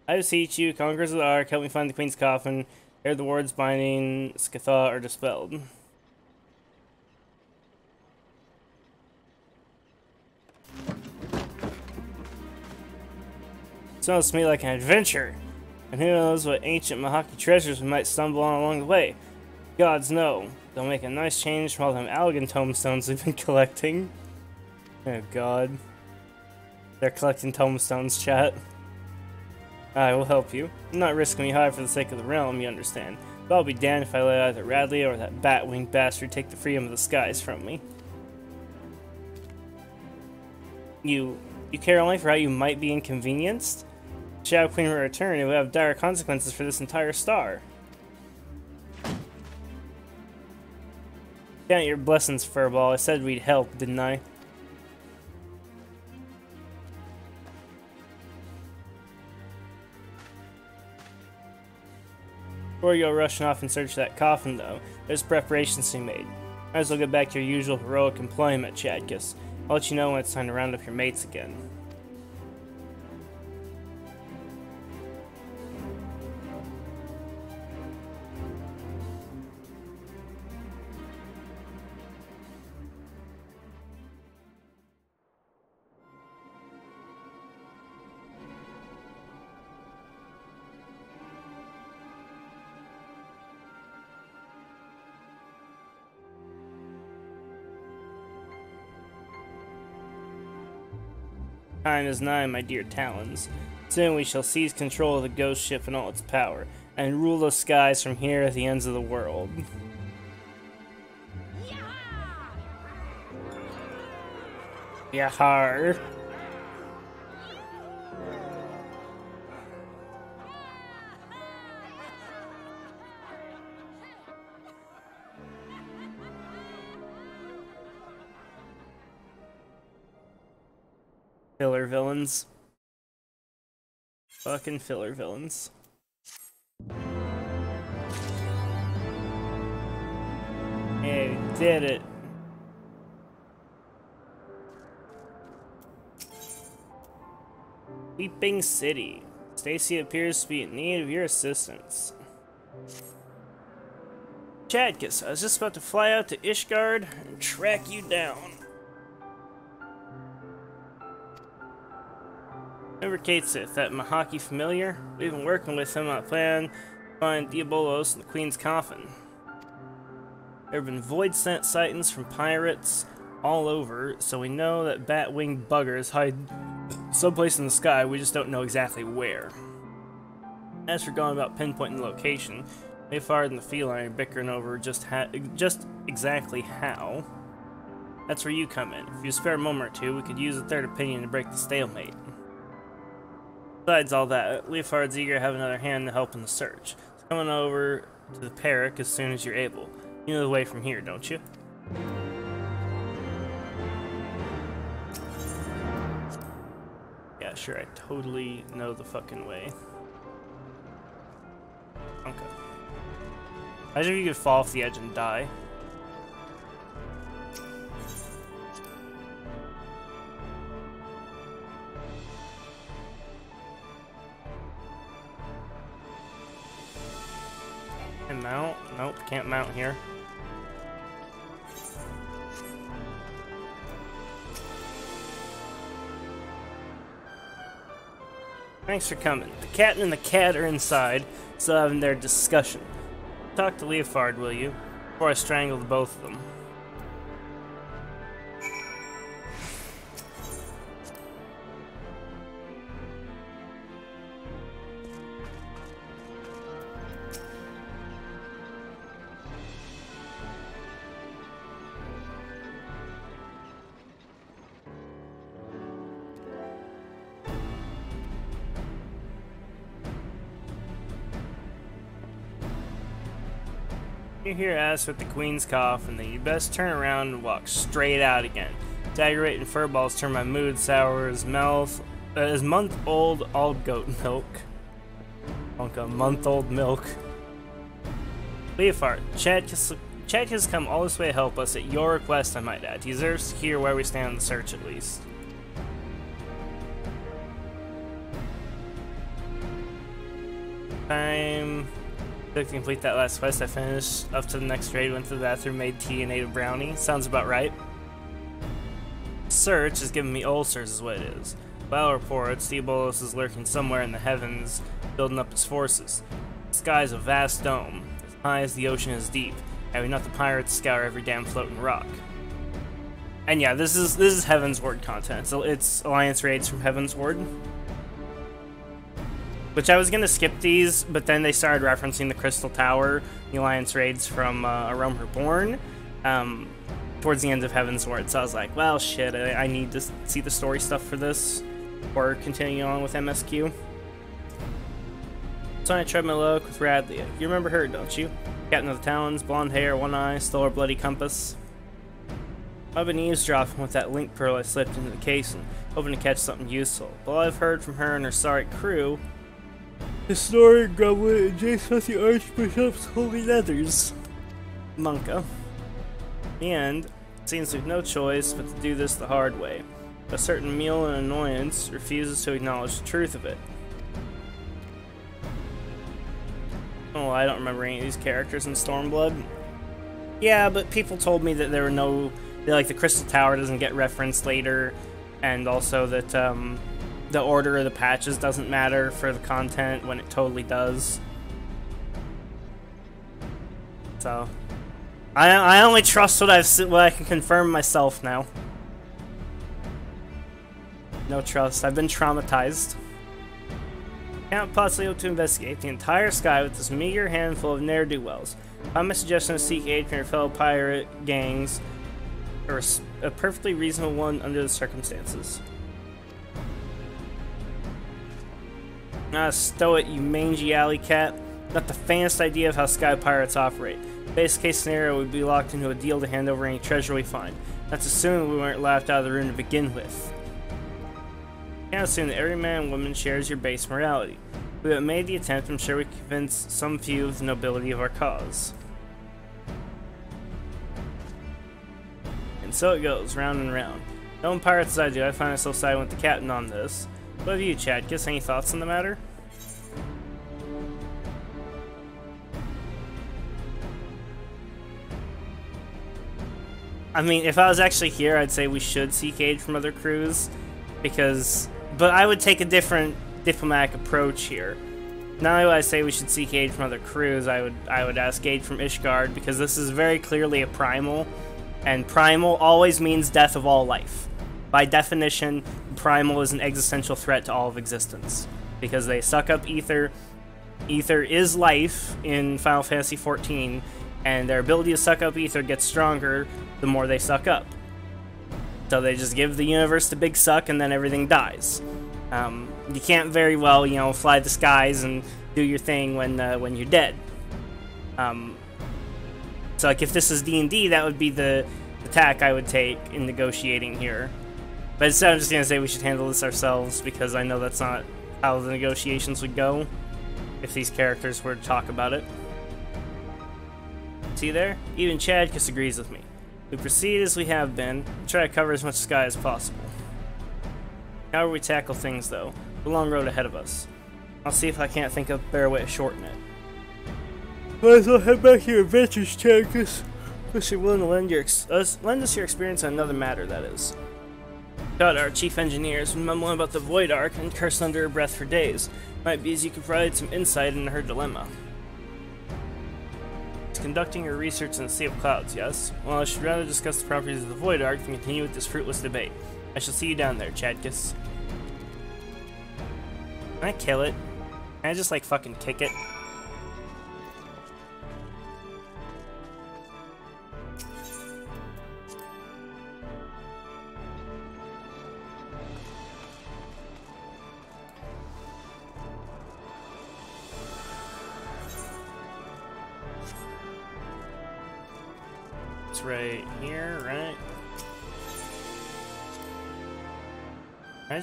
I beseech you, conquerors of the Ark, help me find the Queen's coffin, ere the wards binding Scathach are dispelled. Sounds to me like an adventure. And who knows what ancient Mhachi treasures we might stumble on along the way. Gods know. They'll make a nice change from all them Allagan tombstones we've been collecting. Oh god. They're collecting tombstones, chat. I will help you. I'm not risking me high for the sake of the realm, you understand. But I'll be damned if I let either Radley or that bat-winged bastard take the freedom of the skies from me. You... you care only for how you might be inconvenienced? Shadow Queen will return, it will have dire consequences for this entire star. Count your blessings, Furball. I said we'd help, didn't I? Before you go rushing off and search of that coffin, though, there's preparations to be made. Might as well get back to your usual heroic employment, Chadkus. I'll let you know when it's time to round up your mates again. Time is nigh, my dear Talons. Soon we shall seize control of the ghost ship and all its power, and rule the skies from here at the ends of the world. Yahar! Filler villains. Fucking filler villains. Hey, did it. Weeping City. Stacy appears to be in need of your assistance. Chadkus, I was just about to fly out to Ishgard and track you down. Remember Sith, that Mhachi familiar? We've been working with him on a plan to find Diabolos in the Queen's coffin. There have been voidsent sightings from pirates all over, so we know that bat-winged buggers hide someplace in the sky, we just don't know exactly where. As for going about pinpointing the location, Leofard in the feline are bickering over just just exactly how. That's where you come in. If you spare a moment or two, we could use a third opinion to break the stalemate. Besides all that, Leofard's eager to have another hand to help in the search. So come on over to the Perak as soon as you're able. You know the way from here, don't you? Yeah, sure, I totally know the fucking way. Okay. Imagine if you could fall off the edge and die. Nope, can't mount here. Thanks for coming. The cat and the cat are inside, still having their discussion. Talk to Leofard, will you? Before I strangle the both of them. You hear us with the Queen's cough, and then you best turn around and walk straight out again. Daggerate and furballs turn my mood sour as mouth uh, as month-old old goat milk. Like a month-old milk. Leofard, Chad Chad has come all this way to help us at your request, I might add. He deserves to hear where we stand in the search at least. Time to complete that last quest, I finished up to the next raid, went to the bathroom, made tea, and ate a brownie. Sounds about right. Search is giving me ulcers, is what it is. Battle reports, Diabolos is lurking somewhere in the heavens, building up his forces. The sky is a vast dome, as high as the ocean is deep, having not the pirates scour every damn floating rock. And yeah, this is this is Heavensward content. So it's Alliance raids from Heavensward. Which I was gonna skip these, but then they started referencing the Crystal Tower, the Alliance raids from uh, A Realm Reborn, um, towards the end of Heavensward. So I was like, well, shit, I, I need to see the story stuff for this, or continue on with MSQ. So I tried my luck with Radlia. You remember her, don't you? Captain of the Talons, blonde hair, one eye, stole her bloody compass. I've been eavesdropping with that link pearl I slipped into the case and hoping to catch something useful. But all I've heard from her and her Sarek crew Historic Grumlet and with the Archbishop's Holy Leathers. Monka. And seems we've no choice but to do this the hard way. A certain meal and annoyance refuses to acknowledge the truth of it. Oh, I don't remember any of these characters in Stormblood. Yeah, but people told me that there were no... Like, the Crystal Tower doesn't get referenced later, and also that, um, the order of the patches doesn't matter for the content when it totally does. So, I I only trust what I've what I can confirm myself now. No trust. I've been traumatized. Count possibly hope to investigate the entire sky with this meager handful of ne'er-do-wells. I'm my suggestion to seek aid from your fellow pirate gangs, or a perfectly reasonable one under the circumstances. Ah, stow it, you mangy alley cat. Not the faintest idea of how sky pirates operate. Base case scenario we'd be locked into a deal to hand over any treasure we find. That's assuming we weren't laughed out of the room to begin with. Can't assume that every man and woman shares your base morality. We have made the attempt, I'm sure we convince some few of the nobility of our cause. And so it goes, round and round. Knowing pirates as I do, I find myself siding with the captain on this. What have you, Chad? Guess any thoughts on the matter? I mean, if I was actually here, I'd say we should seek aid from other crews, because... But I would take a different diplomatic approach here. Not only would I say we should seek aid from other crews, I would I would ask aid from Ishgard, because this is very clearly a primal, and primal always means death of all life. By definition, Primal is an existential threat to all of existence because they suck up ether. Ether is life in Final Fantasy XIV, and their ability to suck up ether gets stronger the more they suck up. So they just give the universe the big suck, and then everything dies. Um, you can't very well, you know, fly the skies and do your thing when uh, when you're dead. Um, so, like, if this is D and D, that would be the attack I would take in negotiating here. But instead, I'm just gonna say we should handle this ourselves because I know that's not how the negotiations would go if these characters were to talk about it. See there? Even Chad agrees with me. We proceed as we have been, try to cover as much sky as possible. However we tackle things, though, a long road ahead of us. I'll see if I can't think of a better way to shorten it. Might as well head back to your adventures, Chad, because you're willing to lend, your uh, lend us your experience on another matter, that is. God, our chief engineer has been mumbling about the Void Ark and cursed under her breath for days. Might be as you could provide some insight into her dilemma. It's conducting her research in the Sea of Clouds, yes? Well, I should rather discuss the properties of the Void Ark than continue with this fruitless debate. I shall see you down there, Chadkus. Can I kill it? Can I just, like, fucking kick it?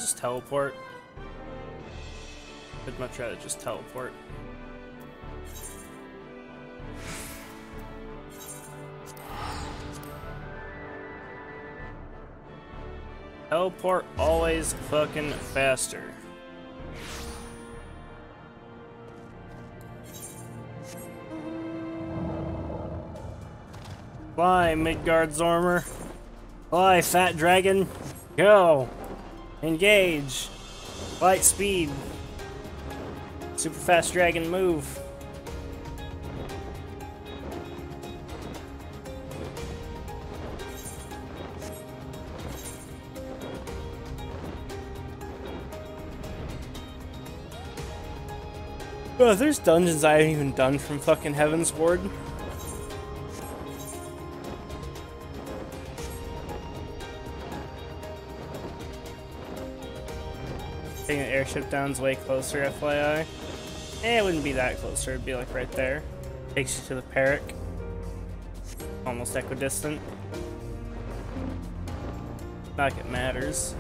just teleport? I'd much rather just teleport. Teleport always fucking faster. Fly, Midgardsormr. Fly, fat dragon. Go! Engage. Light speed. Super fast dragon move. Bro, there's dungeons I haven't even done from fucking Heavensward. Taking the down's way closer, FYI. Eh, it wouldn't be that closer, it'd be like right there. Takes you to the Perik. Almost equidistant. Not like it matters.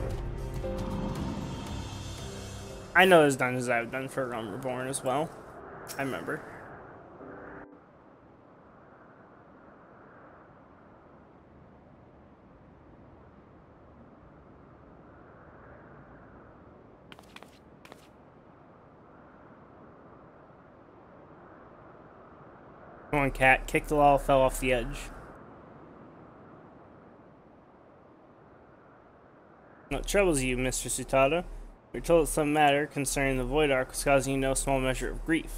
I know as there's dungeons I've done for Realm Reborn as well. I remember. Cat. Kicked the wall, fell off the edge. What troubles you, Mr. Sutada? We're told that some matter concerning the Void Ark was causing you no small measure of grief.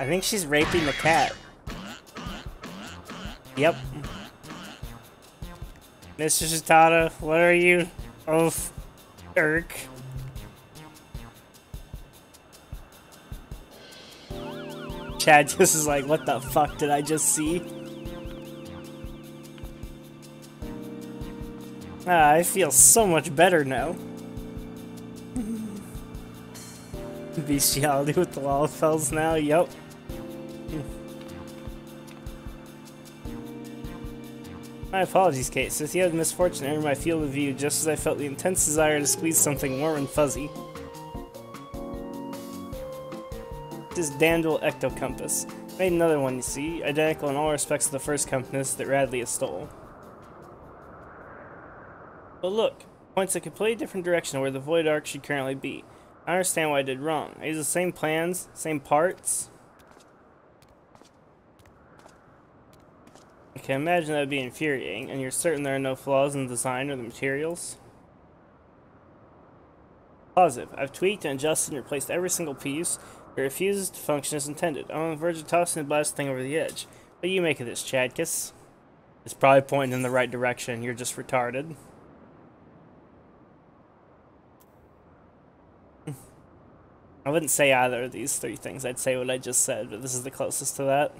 I think she's raping the cat. Yep. Mr. Sutada, what are you? Oath. Irk. Chad just is like, what the fuck did I just see? Ah, I feel so much better now. Bestiality with the Lalafells now, yep. My apologies, Kate. Since you had the misfortune to enter my field of view just as I felt the intense desire to squeeze something warm and fuzzy. This Dandel Ecto Compass. Made another one, you see, identical in all respects to the first compass that Radley has stole. But look, points a completely different direction where the Void Ark should currently be. I understand what I did wrong. I used the same plans, same parts. I can imagine that would be infuriating, and you're certain there are no flaws in the design or the materials? Positive. I've tweaked and adjusted and replaced every single piece, it refuses to function as intended. I'm on the verge of tossing the blast thing over the edge. What do you make of this, Chadkus? It's probably pointing in the right direction. You're just retarded. I wouldn't say either of these three things. I'd say what I just said, but this is the closest to that.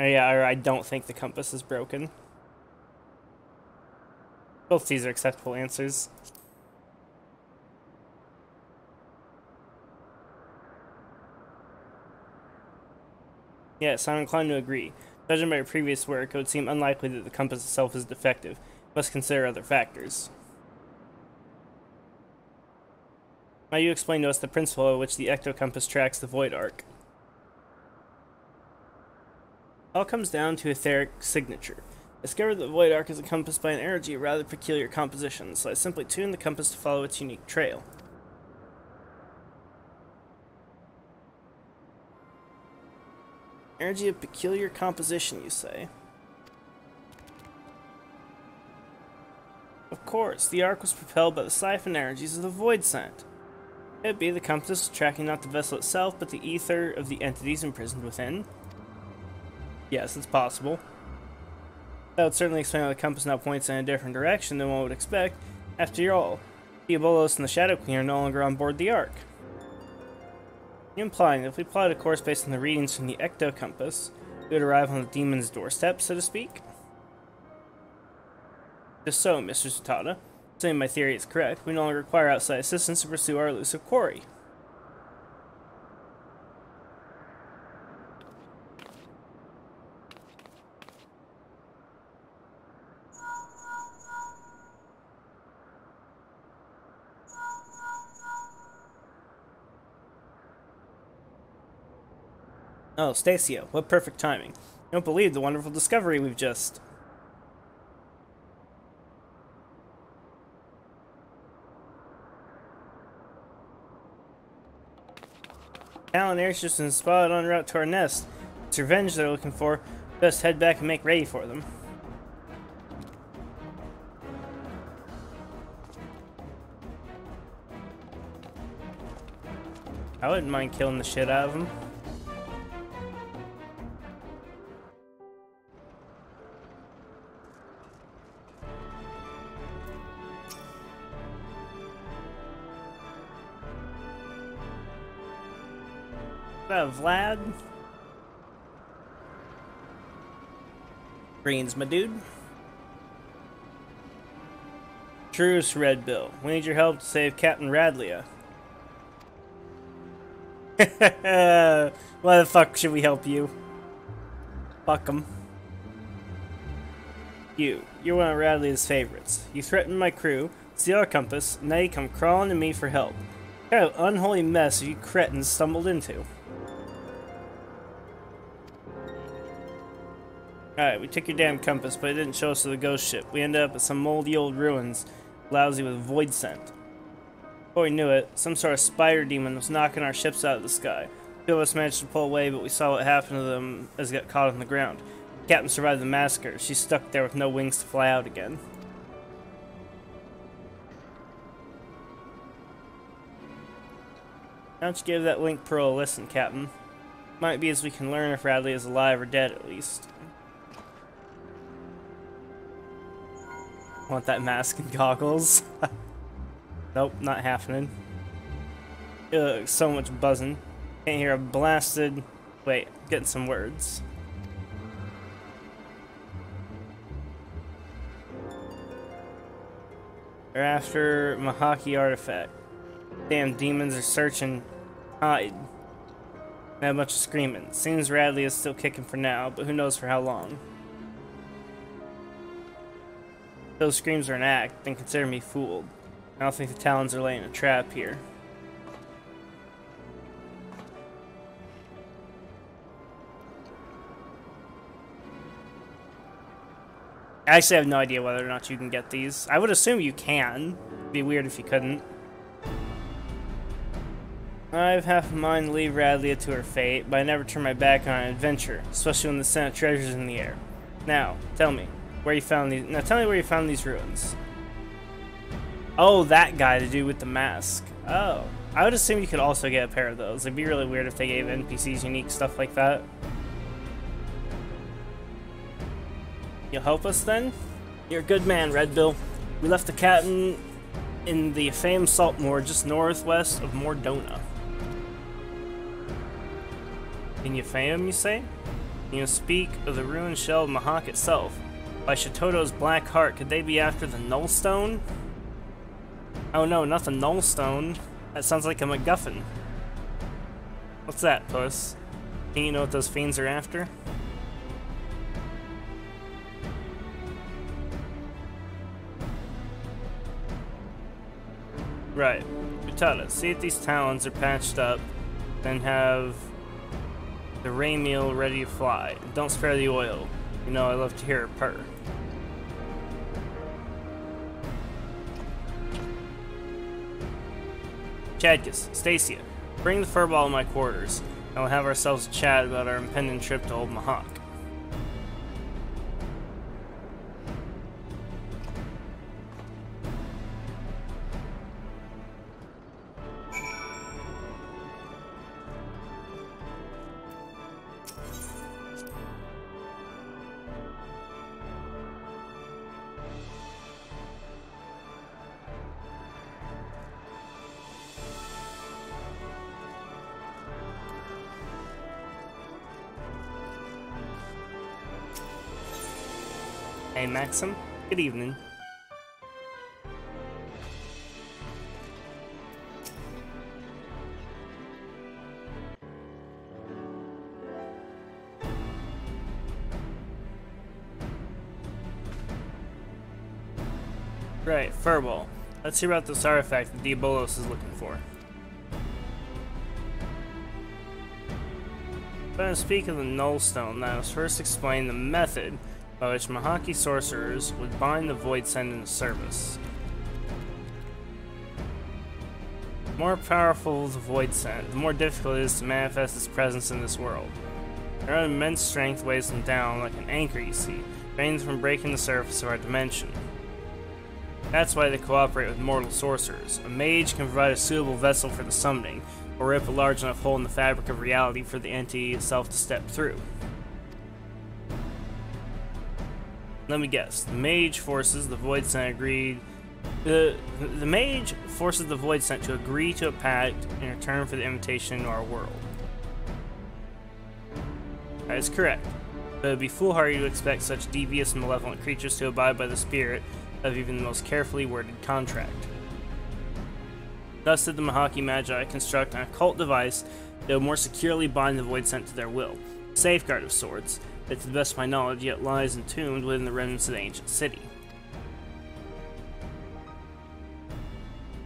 Oh, yeah, or I don't think the compass is broken. Both these are acceptable answers. Yes, I'm inclined to agree. Judging by your previous work, it would seem unlikely that the compass itself is defective. Must consider other factors. Now you explain to us the principle at which the ectocompass tracks the Void Ark. All comes down to etheric signature. I discovered that the Void Ark is encompassed by an energy of rather peculiar composition, so I simply tuned the compass to follow its unique trail. Energy of peculiar composition, you say? Of course, the Ark was propelled by the siphon energies of the Voidsent. It'd be the compass tracking not the vessel itself, but the ether of the entities imprisoned within. Yes, it's possible. That would certainly explain why the compass now points in a different direction than one would expect. After all, Diabolos and the Shadow Queen are no longer on board the Ark implying that if we plotted a course based on the readings from the Ecto Compass, we would arrive on the demon's doorstep, so to speak. Just so, Mr. Sutada. Assuming my theory is correct, we no longer require outside assistance to pursue our elusive quarry. Oh, Stacia, what perfect timing. I don't believe the wonderful discovery we've just... Alan airship's spotted on route to our nest. It's revenge they're looking for. Best head back and make ready for them. I wouldn't mind killing the shit out of them. Vlad? Greens, my dude. Truce, Red Bill. We need your help to save Captain Radlia. Why the fuck should we help you? Fuck him. You. You're one of Radley's favorites. You threatened my crew, steal our compass, and now you come crawling to me for help. What kind of unholy mess have you cretins stumbled into? Alright, we took your damn compass, but it didn't show us to the ghost ship. We ended up at some moldy old ruins, lousy with Voidsent. Before we knew it, some sort of spider demon was knocking our ships out of the sky. Two of us managed to pull away, but we saw what happened to them as they got caught on the ground. The captain survived the massacre. She's stuck there with no wings to fly out again. Why don't you give that Link Pearl a listen, Captain? Might be as we can learn if Radley is alive or dead, at least. Want that mask and goggles? Nope, not happening. Ugh, so much buzzing. Can't hear a blasted... Wait, getting some words. They're after Mhachi artifact. Damn demons are searching. Hide. Not much of screaming. Seems Radley is still kicking for now, but who knows for how long. Those screams are an act, then consider me fooled. I don't think the Talons are laying a trap here. I actually have no idea whether or not you can get these. I would assume you can. It'd be weird if you couldn't. I've half a mind to leave Radlia to her fate, but I never turn my back on an adventure, especially when the Senate treasure's in the air. Now, tell me, where you found these- now tell me where you found these ruins. Oh, that guy to do with the mask. Oh. I would assume you could also get a pair of those. It'd be really weird if they gave NPCs unique stuff like that. You'll help us then? You're a good man, Red Bill. We left the captain in the famed Saltmoor just northwest of Mor Dhona. In Yafaem, you say? You speak of the ruined shell of Mhach itself. By Shatoto's Black Heart, could they be after the Nullstone? Oh no, not the Nullstone. That sounds like a MacGuffin. What's that, puss? Can you know what those fiends are after? Right. Utada, see if these talons are patched up, then have the ray meal ready to fly. Don't spare the oil. You know I love to hear it purr. Chadkus, Stacia, bring the furball to my quarters, and we'll have ourselves a chat about our impending trip to Old Mhach. Hey, Maxim. Good evening. Right, Furball. Let's hear about this artifact that Diabolos is looking for. But to speak of the Nullstone, let us first explain the method by which Mhachi sorcerers would bind the Voidsent into service. The more powerful the Voidsent, the more difficult it is to manifest its presence in this world. Their immense strength weighs them down like an anchor, you see, preventing from breaking the surface of our dimension. That's why they cooperate with mortal sorcerers. A mage can provide a suitable vessel for the summoning, or rip a large enough hole in the fabric of reality for the entity itself to step through. Let me guess. The mage forces the Voidsent agreed. The, the mage forces the Voidsent to agree to a pact in return for the invitation to our world. That is correct. But it would be foolhardy to expect such devious and malevolent creatures to abide by the spirit of even the most carefully worded contract. Thus did the Mhachi Magi construct an occult device that would more securely bind the Voidsent to their will, safeguard of sorts, that to the best of my knowledge yet lies entombed within the remnants of the ancient city.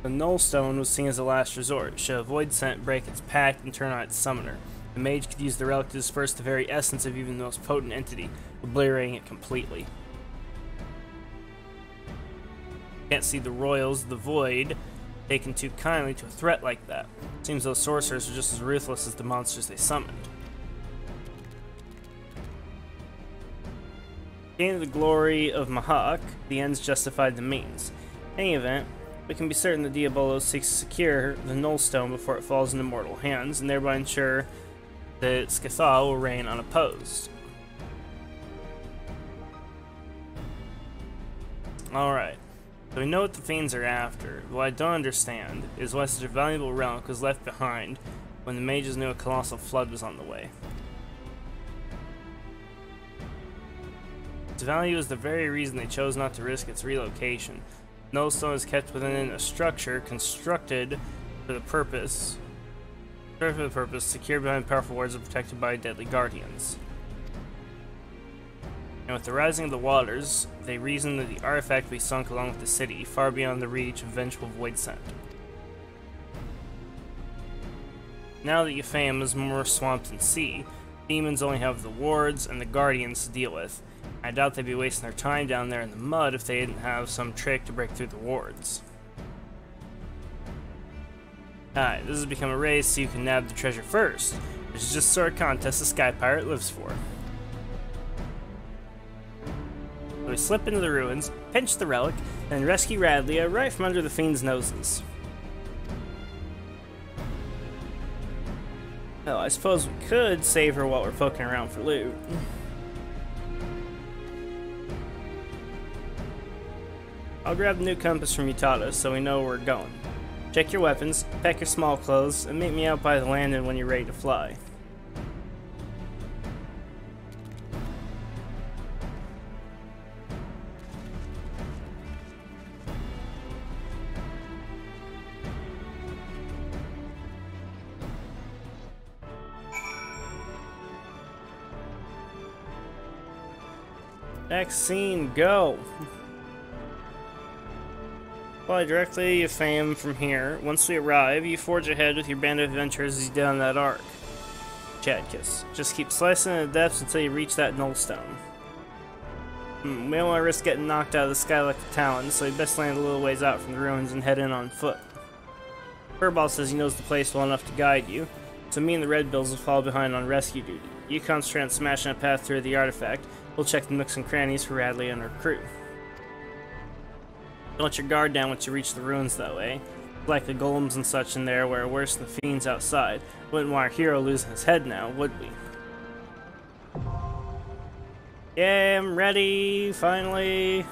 The Null Stone was seen as a last resort, should a Voidsent break its pact and turn on its summoner. The mage could use the relic to disperse the very essence of even the most potent entity, obliterating it completely. Can't see the royals, the void, taken too kindly to a threat like that. Seems those sorcerers are just as ruthless as the monsters they summoned. Gain the glory of Mhach, the ends justified the means. In any event, we can be certain that Diabolos seeks to secure the Null Stone before it falls into mortal hands, and thereby ensure that Scathach will reign unopposed. Alright, so we know what the Fiends are after. What I don't understand is why such a valuable relic was left behind when the mages knew a colossal flood was on the way. Its value is the very reason they chose not to risk its relocation. No stone is kept within a structure constructed for the purpose for the purpose, secured behind powerful wards and protected by deadly guardians. And with the rising of the waters, they reasoned that the artifact would be sunk along with the city, far beyond the reach of vengeful Voidsent. Now that Yafaem is more swamp than sea, demons only have the wards and the guardians to deal with. I doubt they'd be wasting their time down there in the mud if they didn't have some trick to break through the wards. Alright, this has become a race so you can nab the treasure first, which is just sort of contest the Sky Pirate lives for. we slip into the ruins, pinch the relic, and rescue Radlia right from under the fiend's noses. Well, I suppose we could save her while we're poking around for loot. I'll grab the new compass from Utada so we know where we're going. Check your weapons, pack your small clothes, and meet me out by the landing when you're ready to fly. Next scene, go! Fly directly to Fam from here. Once we arrive, you forge ahead with your band of adventurers as you did on that Ark. Chadkus. Just keep slicing in the depths until you reach that null stone. Hmm, we don't want to risk getting knocked out of the sky like the Talon, so you best land a little ways out from the ruins and head in on foot. Furball says he knows the place well enough to guide you, so me and the Red Bills will fall behind on rescue duty. You concentrate on smashing a path through the artifact, We'll check the nooks and crannies for Radley and her crew. Don't let your guard down once you reach the ruins, though, eh? Like the golems and such in there where worse than the fiends outside. Wouldn't want our hero losing his head now, would we? Yeah, I'm ready, finally.